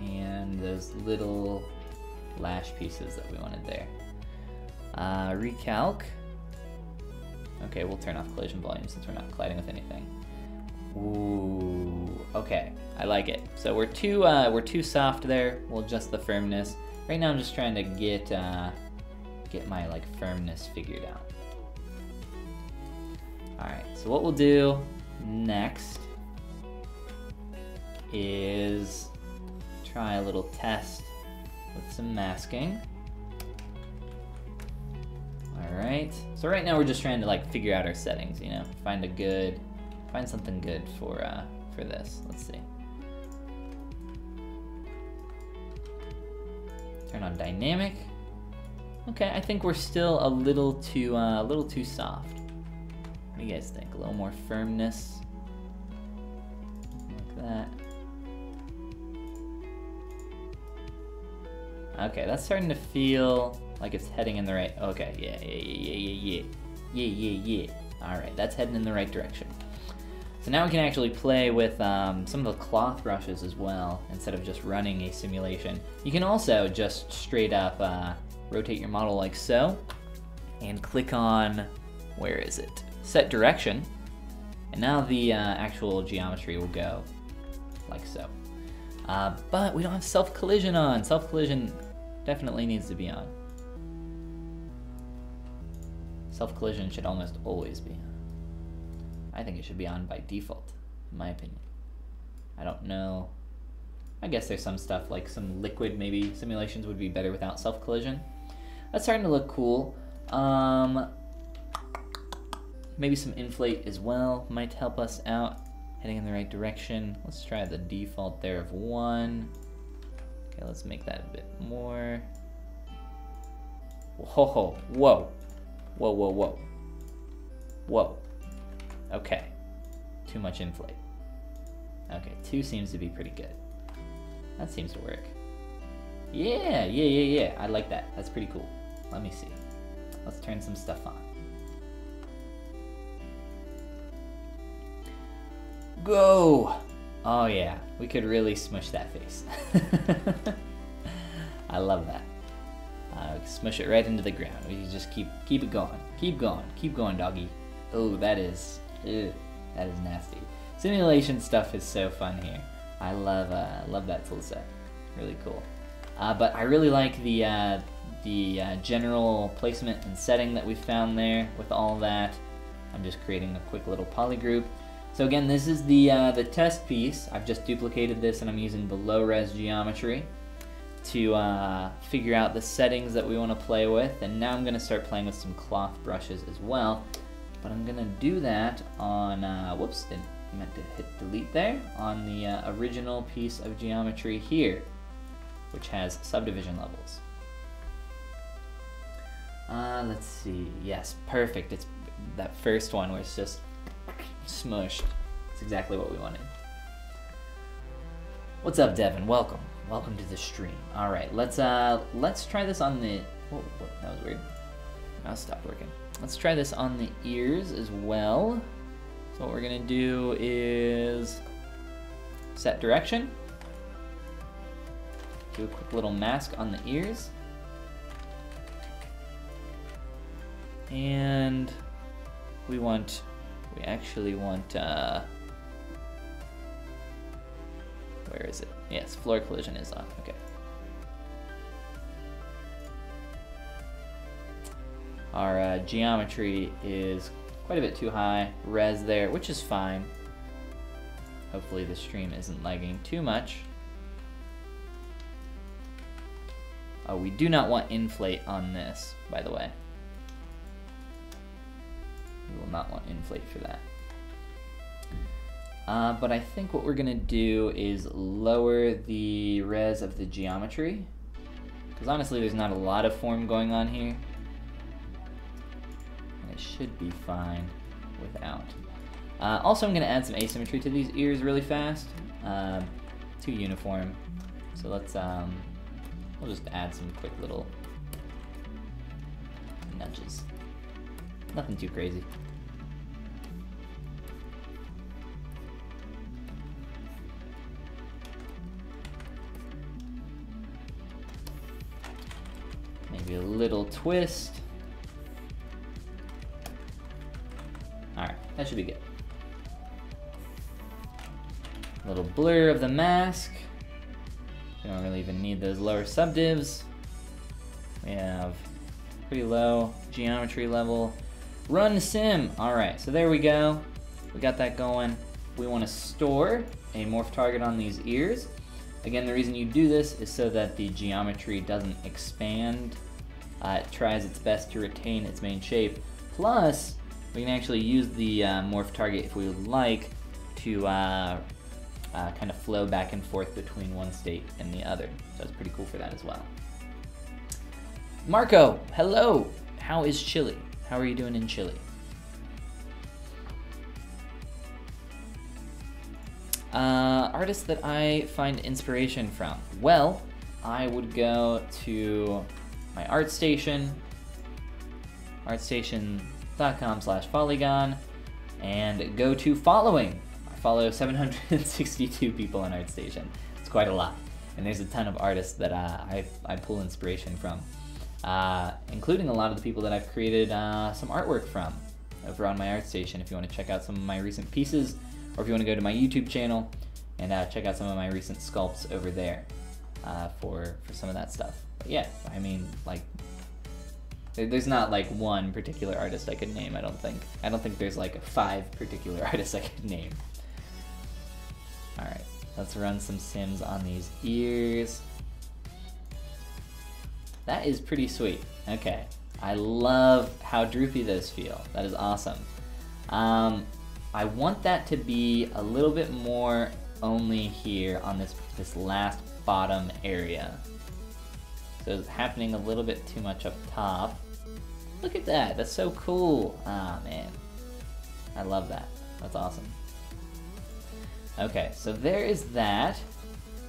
And those little lash pieces that we wanted there. Uh, recalc. Okay, we'll turn off collision volume since we're not colliding with anything. Ooh, okay, I like it. So we're too uh, we're too soft there. We'll adjust the firmness. Right now, I'm just trying to get uh, get my like firmness figured out. All right, so what we'll do next is try a little test with some masking. All right, so right now we're just trying to like figure out our settings, you know, find a good, find something good for, uh, for this. Let's see. Turn on dynamic. Okay, I think we're still a little too, uh, a little too soft. What do you guys think? A little more firmness. Like that. Okay, that's starting to feel like it's heading in the right. Okay, yeah, yeah, yeah, yeah, yeah, yeah, yeah, yeah. All right, that's heading in the right direction. Now we can actually play with um, some of the cloth brushes as well, instead of just running a simulation. You can also just straight up uh, rotate your model like so, and click on, where is it? Set direction, and now the uh, actual geometry will go like so. Uh, but we don't have self-collision on. Self-collision definitely needs to be on. Self-collision should almost always be on. I think it should be on by default, in my opinion. I don't know. I guess there's some stuff like some liquid maybe simulations would be better without self-collision. That's starting to look cool. Um, maybe some inflate as well might help us out. Heading in the right direction. Let's try the default there of one. Okay, let's make that a bit more. Whoa, whoa, whoa, whoa, whoa, whoa, whoa. Okay, too much inflate. Okay, two seems to be pretty good. That seems to work. Yeah, yeah, yeah, yeah. I like that. That's pretty cool. Let me see. Let's turn some stuff on. Go! Oh yeah, we could really smush that face. I love that. Uh, smush it right into the ground. We just keep keep it going. Keep going. Keep going, doggy. Oh, that is, ew, that is nasty. Simulation stuff is so fun here. I love uh, love that tool set. Really cool. Uh, but I really like the uh, the uh, general placement and setting that we found there with all that. I'm just creating a quick little poly group. So again, this is the uh, the test piece. I've just duplicated this and I'm using the low res geometry to uh, figure out the settings that we want to play with. And now I'm going to start playing with some cloth brushes as well. But I'm to do that on, uh, whoops, didn't meant to hit delete there, on the uh, original piece of geometry here, which has subdivision levels. Uh, let's see, yes, perfect. It's that first one where it's just smushed. It's exactly what we wanted. What's up, Devin? Welcome. Welcome to the stream. All right, let's uh, let's try this on the. Whoa, whoa, that was weird. Mouse stopped working. Let's try this on the ears as well. So what we're gonna do is set direction. Do a quick little mask on the ears. And we want, we actually want, uh, where is it? Yes, floor collision is on, okay. Our uh, geometry is quite a bit too high. Res there, which is fine. Hopefully the stream isn't lagging too much. Oh, we do not want inflate on this, by the way. We will not want inflate for that. Uh, but I think what we're gonna do is lower the res of the geometry. Because honestly, there's not a lot of form going on here. Should be fine without. Uh, also, I'm gonna add some asymmetry to these ears really fast. Uh, too uniform. So let's, um, we'll just add some quick little nudges. Nothing too crazy. Maybe a little twist. That should be good. A little blur of the mask. We don't really even need those lower subdivs. We have pretty low geometry level. Run sim! Alright, so there we go. We got that going. We want to store a morph target on these ears. Again, the reason you do this is so that the geometry doesn't expand. Uh, it tries its best to retain its main shape. Plus, we can actually use the uh, morph target if we would like to uh, uh, kind of flow back and forth between one state and the other. So it's pretty cool for that as well. Marco, hello. How is Chile? How are you doing in Chile? Uh, artists that I find inspiration from. Well, I would go to my ArtStation, artstation.com slash follygon, and go to following. I follow 762 people on ArtStation. It's quite a lot. And there's a ton of artists that uh, I, I pull inspiration from, uh, including a lot of the people that I've created uh, some artwork from over on my ArtStation. If you want to check out some of my recent pieces, or if you want to go to my YouTube channel and uh, check out some of my recent sculpts over there uh, for, for some of that stuff. But yeah, I mean, like, there's not like one particular artist I could name, I don't think. I don't think there's like five particular artists I could name. Alright, let's run some sims on these ears. That is pretty sweet. Okay, I love how droopy those feel. That is awesome. Um, I want that to be a little bit more only here on this, this last bottom area. So it's happening a little bit too much up top. Look at that, that's so cool. Ah, man. I love that. That's awesome. Okay, so there is that.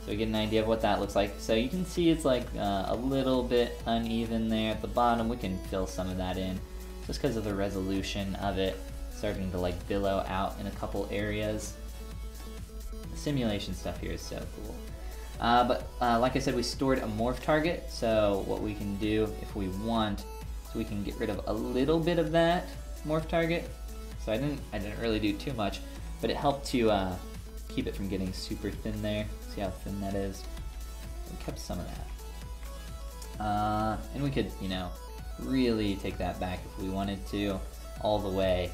So we get an idea of what that looks like. So you can see it's like uh, a little bit uneven there at the bottom. We can fill some of that in just because of the resolution of it starting to like billow out in a couple areas. The simulation stuff here is so cool. Uh, but uh, like I said, we stored a morph target, so what we can do if we want is we can get rid of a little bit of that morph target. So I didn't, I didn't really do too much, but it helped to uh, keep it from getting super thin there. See how thin that is? We kept some of that. Uh, and we could, you know, really take that back if we wanted to, all the way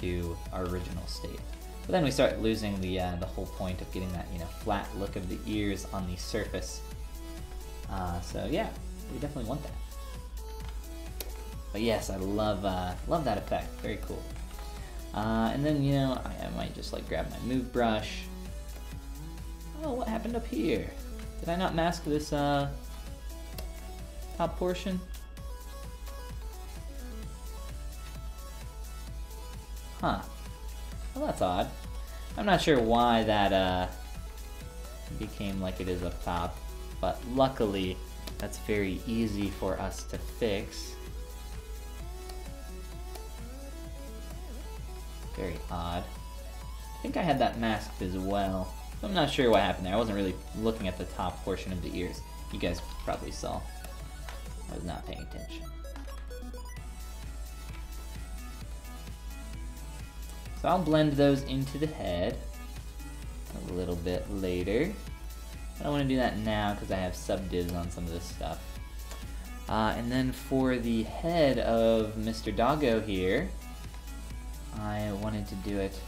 to our original state. But then we start losing the uh, the whole point of getting that you know flat look of the ears on the surface. Uh, so yeah, we definitely want that. But yes, I love uh, love that effect. Very cool. Uh, and then you know I, I might just like grab my move brush. Oh, what happened up here? Did I not mask this uh, top portion? Huh. Well, that's odd. I'm not sure why that uh, became like it is up top, but luckily that's very easy for us to fix. Very odd. I think I had that masked as well. I'm not sure what happened there. I wasn't really looking at the top portion of the ears. You guys probably saw. I was not paying attention. So I'll blend those into the head a little bit later. I don't want to do that now because I have subdivs on some of this stuff. Uh, and then for the head of Mr. Doggo here, I wanted to do it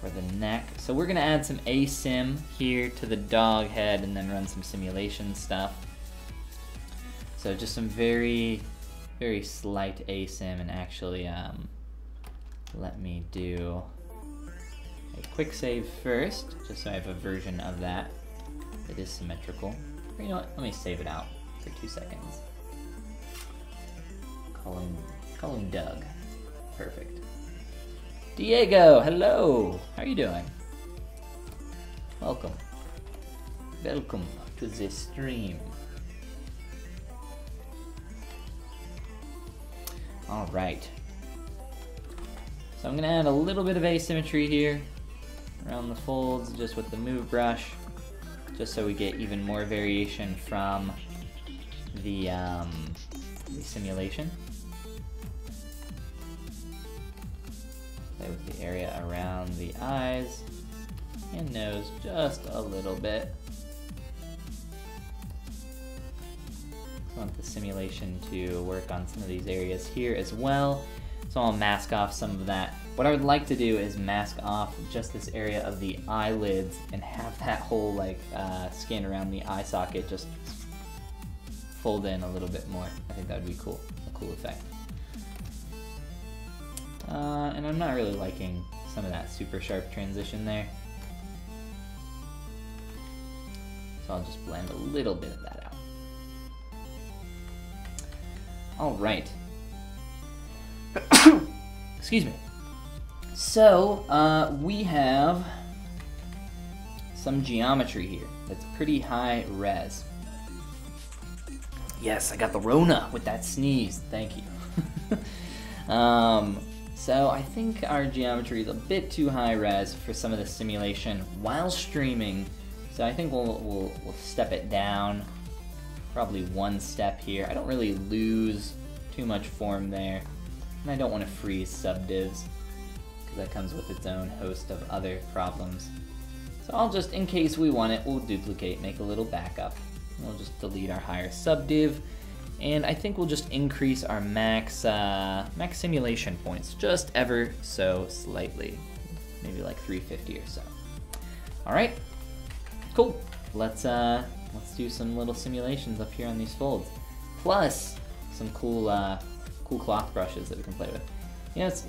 for the neck. So we're going to add some asim here to the dog head and then run some simulation stuff. So just some very, very slight asim and actually um, let me do a quick save first, just so I have a version of that that is symmetrical. Or you know what, let me save it out for two seconds. Call him, call him Doug. Perfect. Diego, hello! How are you doing? Welcome. Welcome to the stream. Alright. So I'm to add a little bit of asymmetry here around the folds just with the move brush, just so we get even more variation from the, um, the simulation. Play with the area around the eyes and nose just a little bit. I want the simulation to work on some of these areas here as well. So I'll mask off some of that. What I would like to do is mask off just this area of the eyelids and have that whole like uh, skin around the eye socket just fold in a little bit more. I think that would be cool, a cool effect. Uh, and I'm not really liking some of that super sharp transition there. So I'll just blend a little bit of that out. All right. Excuse me. So, uh, we have some geometry here that's pretty high res. Yes, I got the Rona with that sneeze. Thank you. um, so I think our geometry is a bit too high res for some of the simulation while streaming. So I think we'll, we'll, we'll step it down probably one step here. I don't really lose too much form there. And I don't want to freeze subdivs, because that comes with its own host of other problems. So I'll just, in case we want it, we'll duplicate, make a little backup. We'll just delete our higher subdiv, and I think we'll just increase our max, uh, max simulation points, just ever so slightly. Maybe like 350 or so. All right, cool. Let's, uh, let's do some little simulations up here on these folds. Plus, some cool uh, cool cloth brushes that we can play with. You know, it's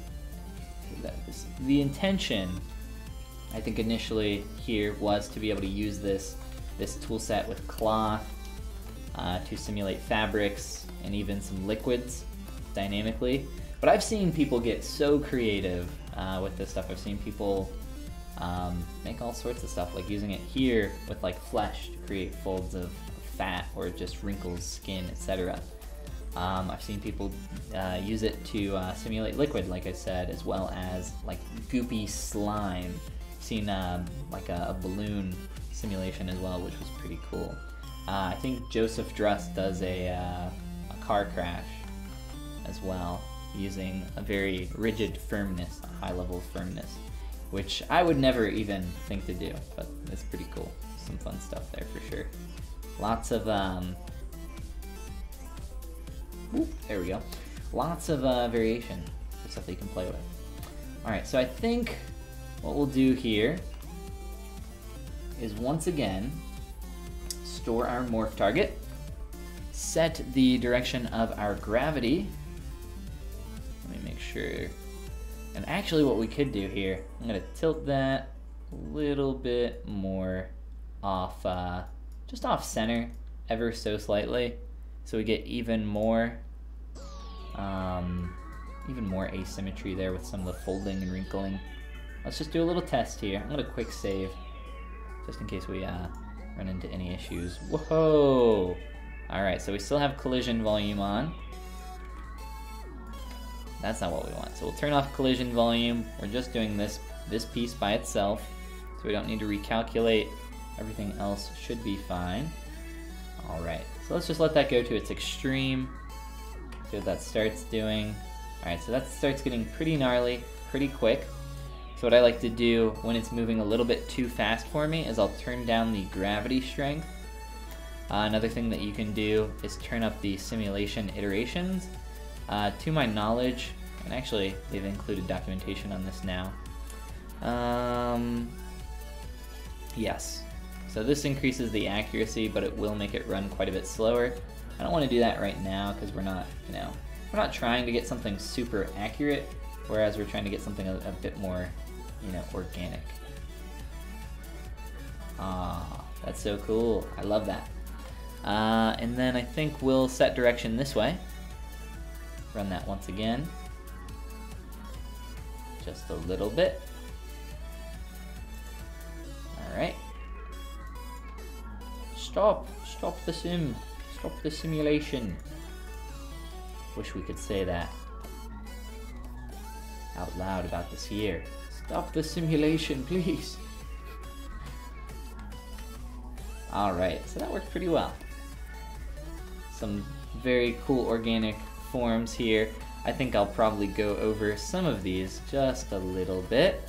the intention. I think initially here was to be able to use this this tool set with cloth uh, to simulate fabrics and even some liquids dynamically. But I've seen people get so creative uh, with this stuff. I've seen people um, make all sorts of stuff, like using it here with like flesh to create folds of fat or just wrinkles, skin, etc. Um, I've seen people uh, use it to uh, simulate liquid, like I said, as well as like goopy slime. Seen um, like a, a, balloon simulation as well, which was pretty cool. Uh, I think Joseph Drust does a, uh, a car crash as well, using a very rigid firmness, a high level of firmness, which I would never even think to do, but it's pretty cool. Some fun stuff there for sure. Lots of um, there we go. Lots of uh, variation for stuff that you can play with. Alright, so I think what we'll do here is once again store our morph target, set the direction of our gravity. Let me make sure. And actually what we could do here, I'm to tilt that a little bit more off, uh, just off center ever so slightly so we get even more um, even more asymmetry there with some of the folding and wrinkling. Let's just do a little test here. I'm gonna quick save, just in case we uh, run into any issues. Whoa! Alright, so we still have collision volume on. That's not what we want. So we'll turn off collision volume. We're just doing this, this piece by itself, so we don't need to recalculate. Everything else should be fine. Alright, so let's just let that go to its extreme. See what that starts doing. Alright, so that starts getting pretty gnarly, pretty quick. So what I like to do when it's moving a little bit too fast for me is I'll turn down the gravity strength. Uh, another thing that you can do is turn up the simulation iterations. Uh, to my knowledge, and actually they've included documentation on this now. Um, yes, so this increases the accuracy, but it will make it run quite a bit slower. I don't want to do that right now because we're not, you know, we're not trying to get something super accurate, whereas we're trying to get something a, a bit more, you know, organic. Ah, that's so cool. I love that. Uh, and then I think we'll set direction this way. Run that once again. Just a little bit. Alright. Stop! Stop the sim! Stop the simulation. Wish we could say that out loud about this year. Stop the simulation, please. Alright, so that worked pretty well. Some very cool organic forms here. I think I'll probably go over some of these just a little bit.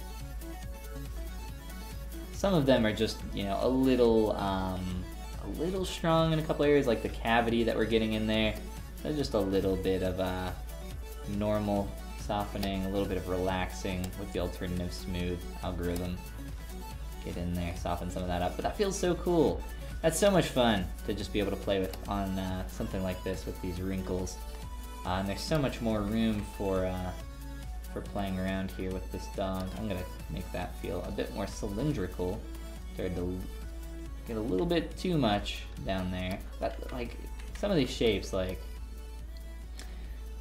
Some of them are just, you know, a little um, a little strong in a couple areas, like the cavity that we're getting in there. There's just a little bit of a normal softening, a little bit of relaxing with the alternative smooth algorithm. Get in there, soften some of that up. But that feels so cool. That's so much fun to just be able to play with on uh, something like this with these wrinkles. Uh, and there's so much more room for uh, for playing around here with this dog. I'm gonna make that feel a bit more cylindrical. Started to get a little bit too much down there. But like some of these shapes, like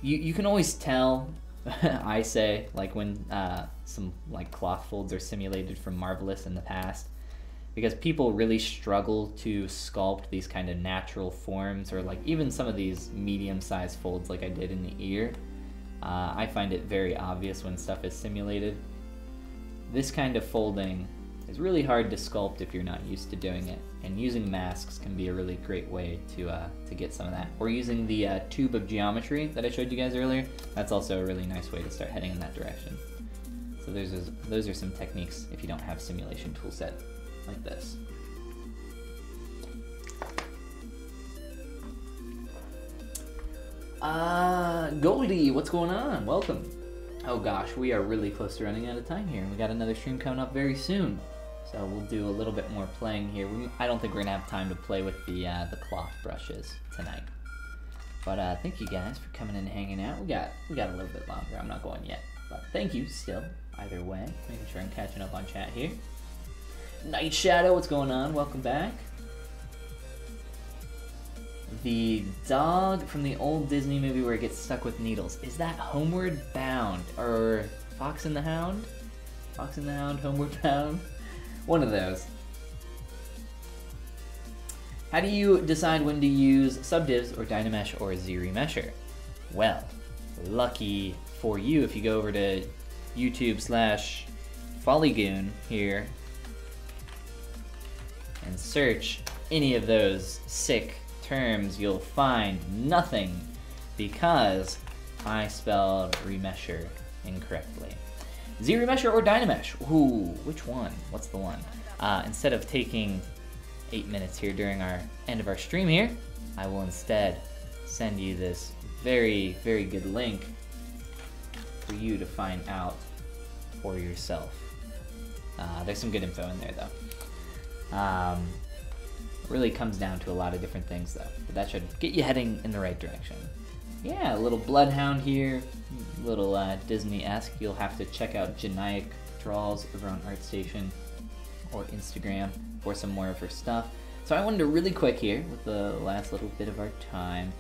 you you can always tell. I say like when uh, some like cloth folds are simulated from Marvelous in the past, because people really struggle to sculpt these kind of natural forms, or like even some of these medium-sized folds, like I did in the ear. Uh, I find it very obvious when stuff is simulated. This kind of folding is really hard to sculpt if you're not used to doing it. And using masks can be a really great way to, uh, to get some of that. Or using the uh, tube of geometry that I showed you guys earlier, that's also a really nice way to start heading in that direction. So those are, those are some techniques if you don't have simulation toolset like this. Uh, Goldie, what's going on? Welcome. Oh gosh, we are really close to running out of time here. We got another stream coming up very soon. So we'll do a little bit more playing here. We, I don't think we're gonna have time to play with the uh, the cloth brushes tonight. But uh, thank you guys for coming and hanging out. We got we got a little bit longer. I'm not going yet, but thank you still. Either way, making sure I'm catching up on chat here. Night Shadow, what's going on? Welcome back. the dog from the old Disney movie where it gets stuck with needles. Is that Homeward Bound or Fox and the Hound? Fox and the Hound, Homeward Bound? One of those. How do you decide when to use subdivs or Dynamesh or ZRemesher? Well, lucky for you if you go over to YouTube slash Follygon here and search any of those sick terms, you'll find nothing because I spelled remesher incorrectly. Z-remesher or Dynamesh? Ooh, which one? What's the one? Uh, instead of taking eight minutes here during our end of our stream here, I will instead send you this very, very good link for you to find out for yourself. Uh, there's some good info in there though. Um, really comes down to a lot of different things though, but that should get you heading in the right direction. Yeah, a little Bloodhound here, little uh, Disney-esque. You'll have to check out Janaic Draws over on ArtStation or Instagram for some more of her stuff. So I wanted to really quick here, with the last little bit of our time,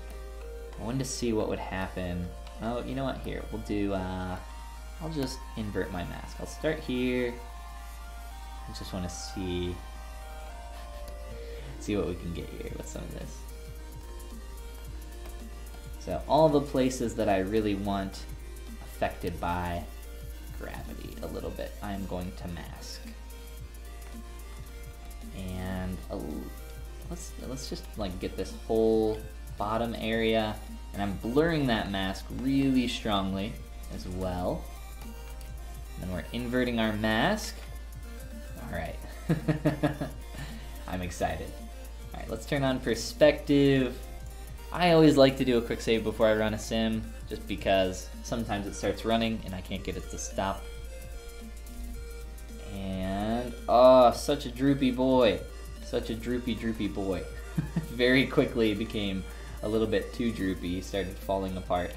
I wanted to see what would happen. Oh, you know what? Here, we'll do, uh, I'll just invert my mask. I'll start here. I just want to see, see what we can get here with some of this. So all the places that I really want affected by gravity a little bit, I'm going to mask. And uh, let's let's just like get this whole bottom area, and I'm blurring that mask really strongly as well. And then we're inverting our mask. All right, I'm excited. All right, let's turn on perspective. I always like to do a quick save before I run a sim, just because sometimes it starts running and I can't get it to stop. And, oh, such a droopy boy. Such a droopy, droopy boy. Very quickly became a little bit too droopy, started falling apart.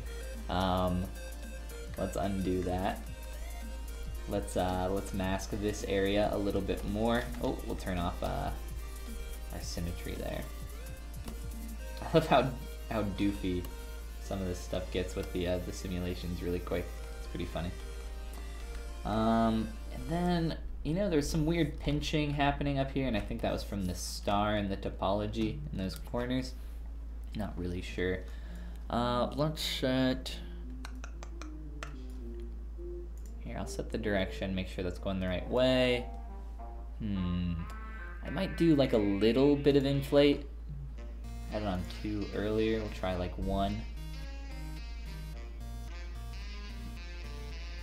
Um, let's undo that. Let's uh, let's mask this area a little bit more. Oh, we'll turn off uh, our symmetry there. I love how how doofy some of this stuff gets with the uh, the simulations really quick. It's pretty funny. Um, and then you know there's some weird pinching happening up here, and I think that was from the star and the topology in those corners. Not really sure. Uh, let's set. Here, I'll set the direction, make sure that's going the right way. Hmm. I might do like a little bit of inflate had it on two earlier. We'll try like one.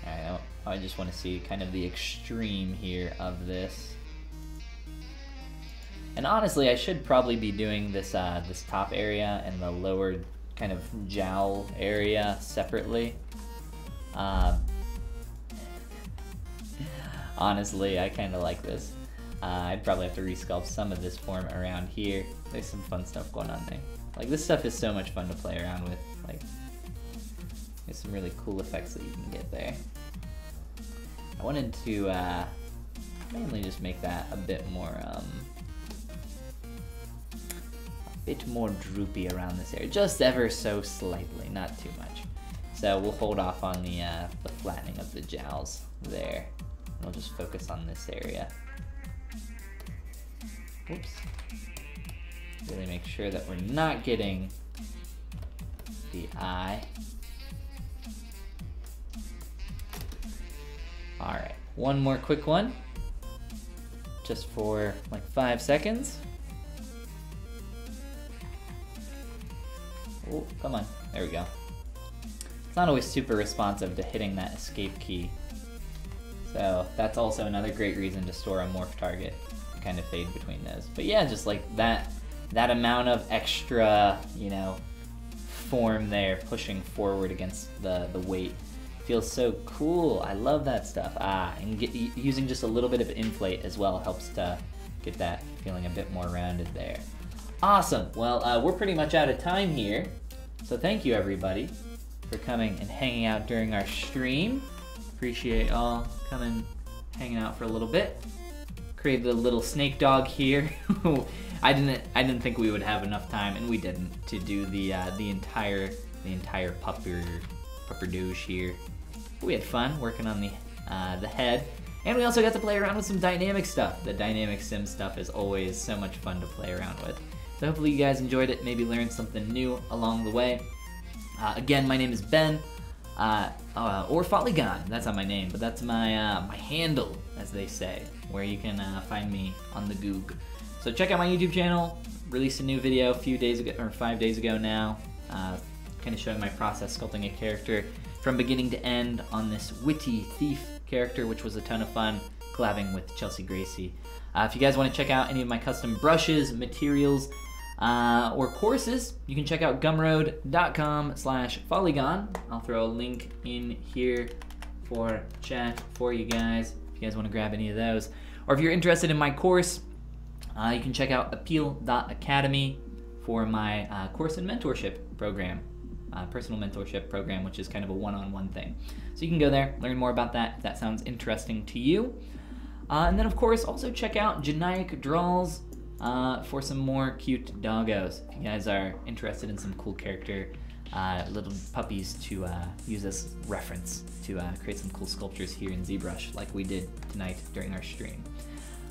Alright, I just want to see kind of the extreme here of this. And honestly, I should probably be doing this uh, this top area and the lower kind of jowl area separately. Uh, honestly, I kind of like this. Uh, I'd probably have to resculpt some of this form around here. There's some fun stuff going on there. Like, this stuff is so much fun to play around with. Like, there's some really cool effects that you can get there. I wanted to uh, mainly just make that a bit more, um, a bit more droopy around this area. Just ever so slightly, not too much. So we'll hold off on the, uh, the flattening of the jowls there. We'll just focus on this area. Oops. Really make sure that we're not getting the eye. Alright, one more quick one. Just for like five seconds. Oh, come on. There we go. It's not always super responsive to hitting that escape key. So that's also another great reason to store a morph target kind of fade between those. But yeah, just like that that amount of extra, you know, form there pushing forward against the, the weight feels so cool. I love that stuff. Ah, and get, using just a little bit of inflate as well helps to get that feeling a bit more rounded there. Awesome. Well, uh, we're pretty much out of time here. So thank you everybody for coming and hanging out during our stream. Appreciate all coming, hanging out for a little bit. Created a little snake dog here. I didn't I didn't think we would have enough time, and we didn't, to do the uh, the entire the entire pupper pupper douche here. But we had fun working on the uh, the head, and we also got to play around with some dynamic stuff. The dynamic sim stuff is always so much fun to play around with. So hopefully you guys enjoyed it, maybe learned something new along the way. Uh, again, my name is Ben, uh, uh, or Follygon. That's not my name, but that's my uh, my handle, as they say, where you can uh, find me on the Goog. So check out my YouTube channel. Released a new video a few days ago, or five days ago now, uh, kind of showing my process sculpting a character from beginning to end on this witty thief character, which was a ton of fun, collabing with Chelsea Gracie. Uh, if you guys want to check out any of my custom brushes, materials, uh, or courses, you can check out gumroad.com slash follygon. I'll throw a link in here for chat for you guys you guys want to grab any of those. Or if you're interested in my course, uh, you can check out appeal.academy for my uh, course and mentorship program, uh, personal mentorship program, which is kind of a one on one thing. So you can go there, learn more about that if that sounds interesting to you. Uh, and then, of course, also check out Janaic Draws uh, for some more cute doggos. If you guys are interested in some cool character uh, little puppies to use as reference to create some cool sculptures here in ZBrush, like we did tonight during our stream.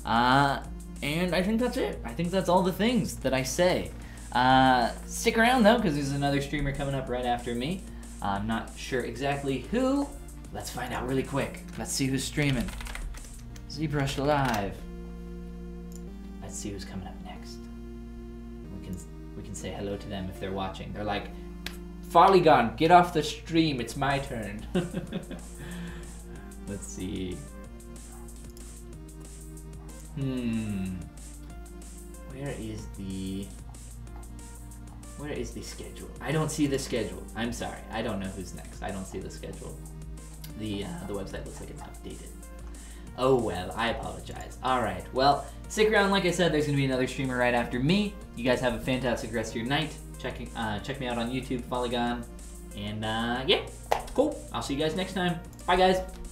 Uh, and I think that's it. I think that's all the things that I say. Uh, stick around though, because there's another streamer coming up right after me. I'm not sure exactly who. Let's find out really quick. Let's see who's streaming. ZBrush Live. Let's see who's coming up next. We can we can say hello to them if they're watching. They're like, Follygon, get off the stream. It's my turn. Let's see. Hmm. Where is the... Where is the schedule? I don't see the schedule. I'm sorry. I don't know who's next. I don't see the schedule. The, uh, the website looks like it's outdated. Oh well, I apologize. Alright, well, stick around. Like I said, there's going to be another streamer right after me. You guys have a fantastic rest of your night. Check, uh, check me out on YouTube, Follygon. And uh, yeah, cool. I'll see you guys next time. Bye, guys.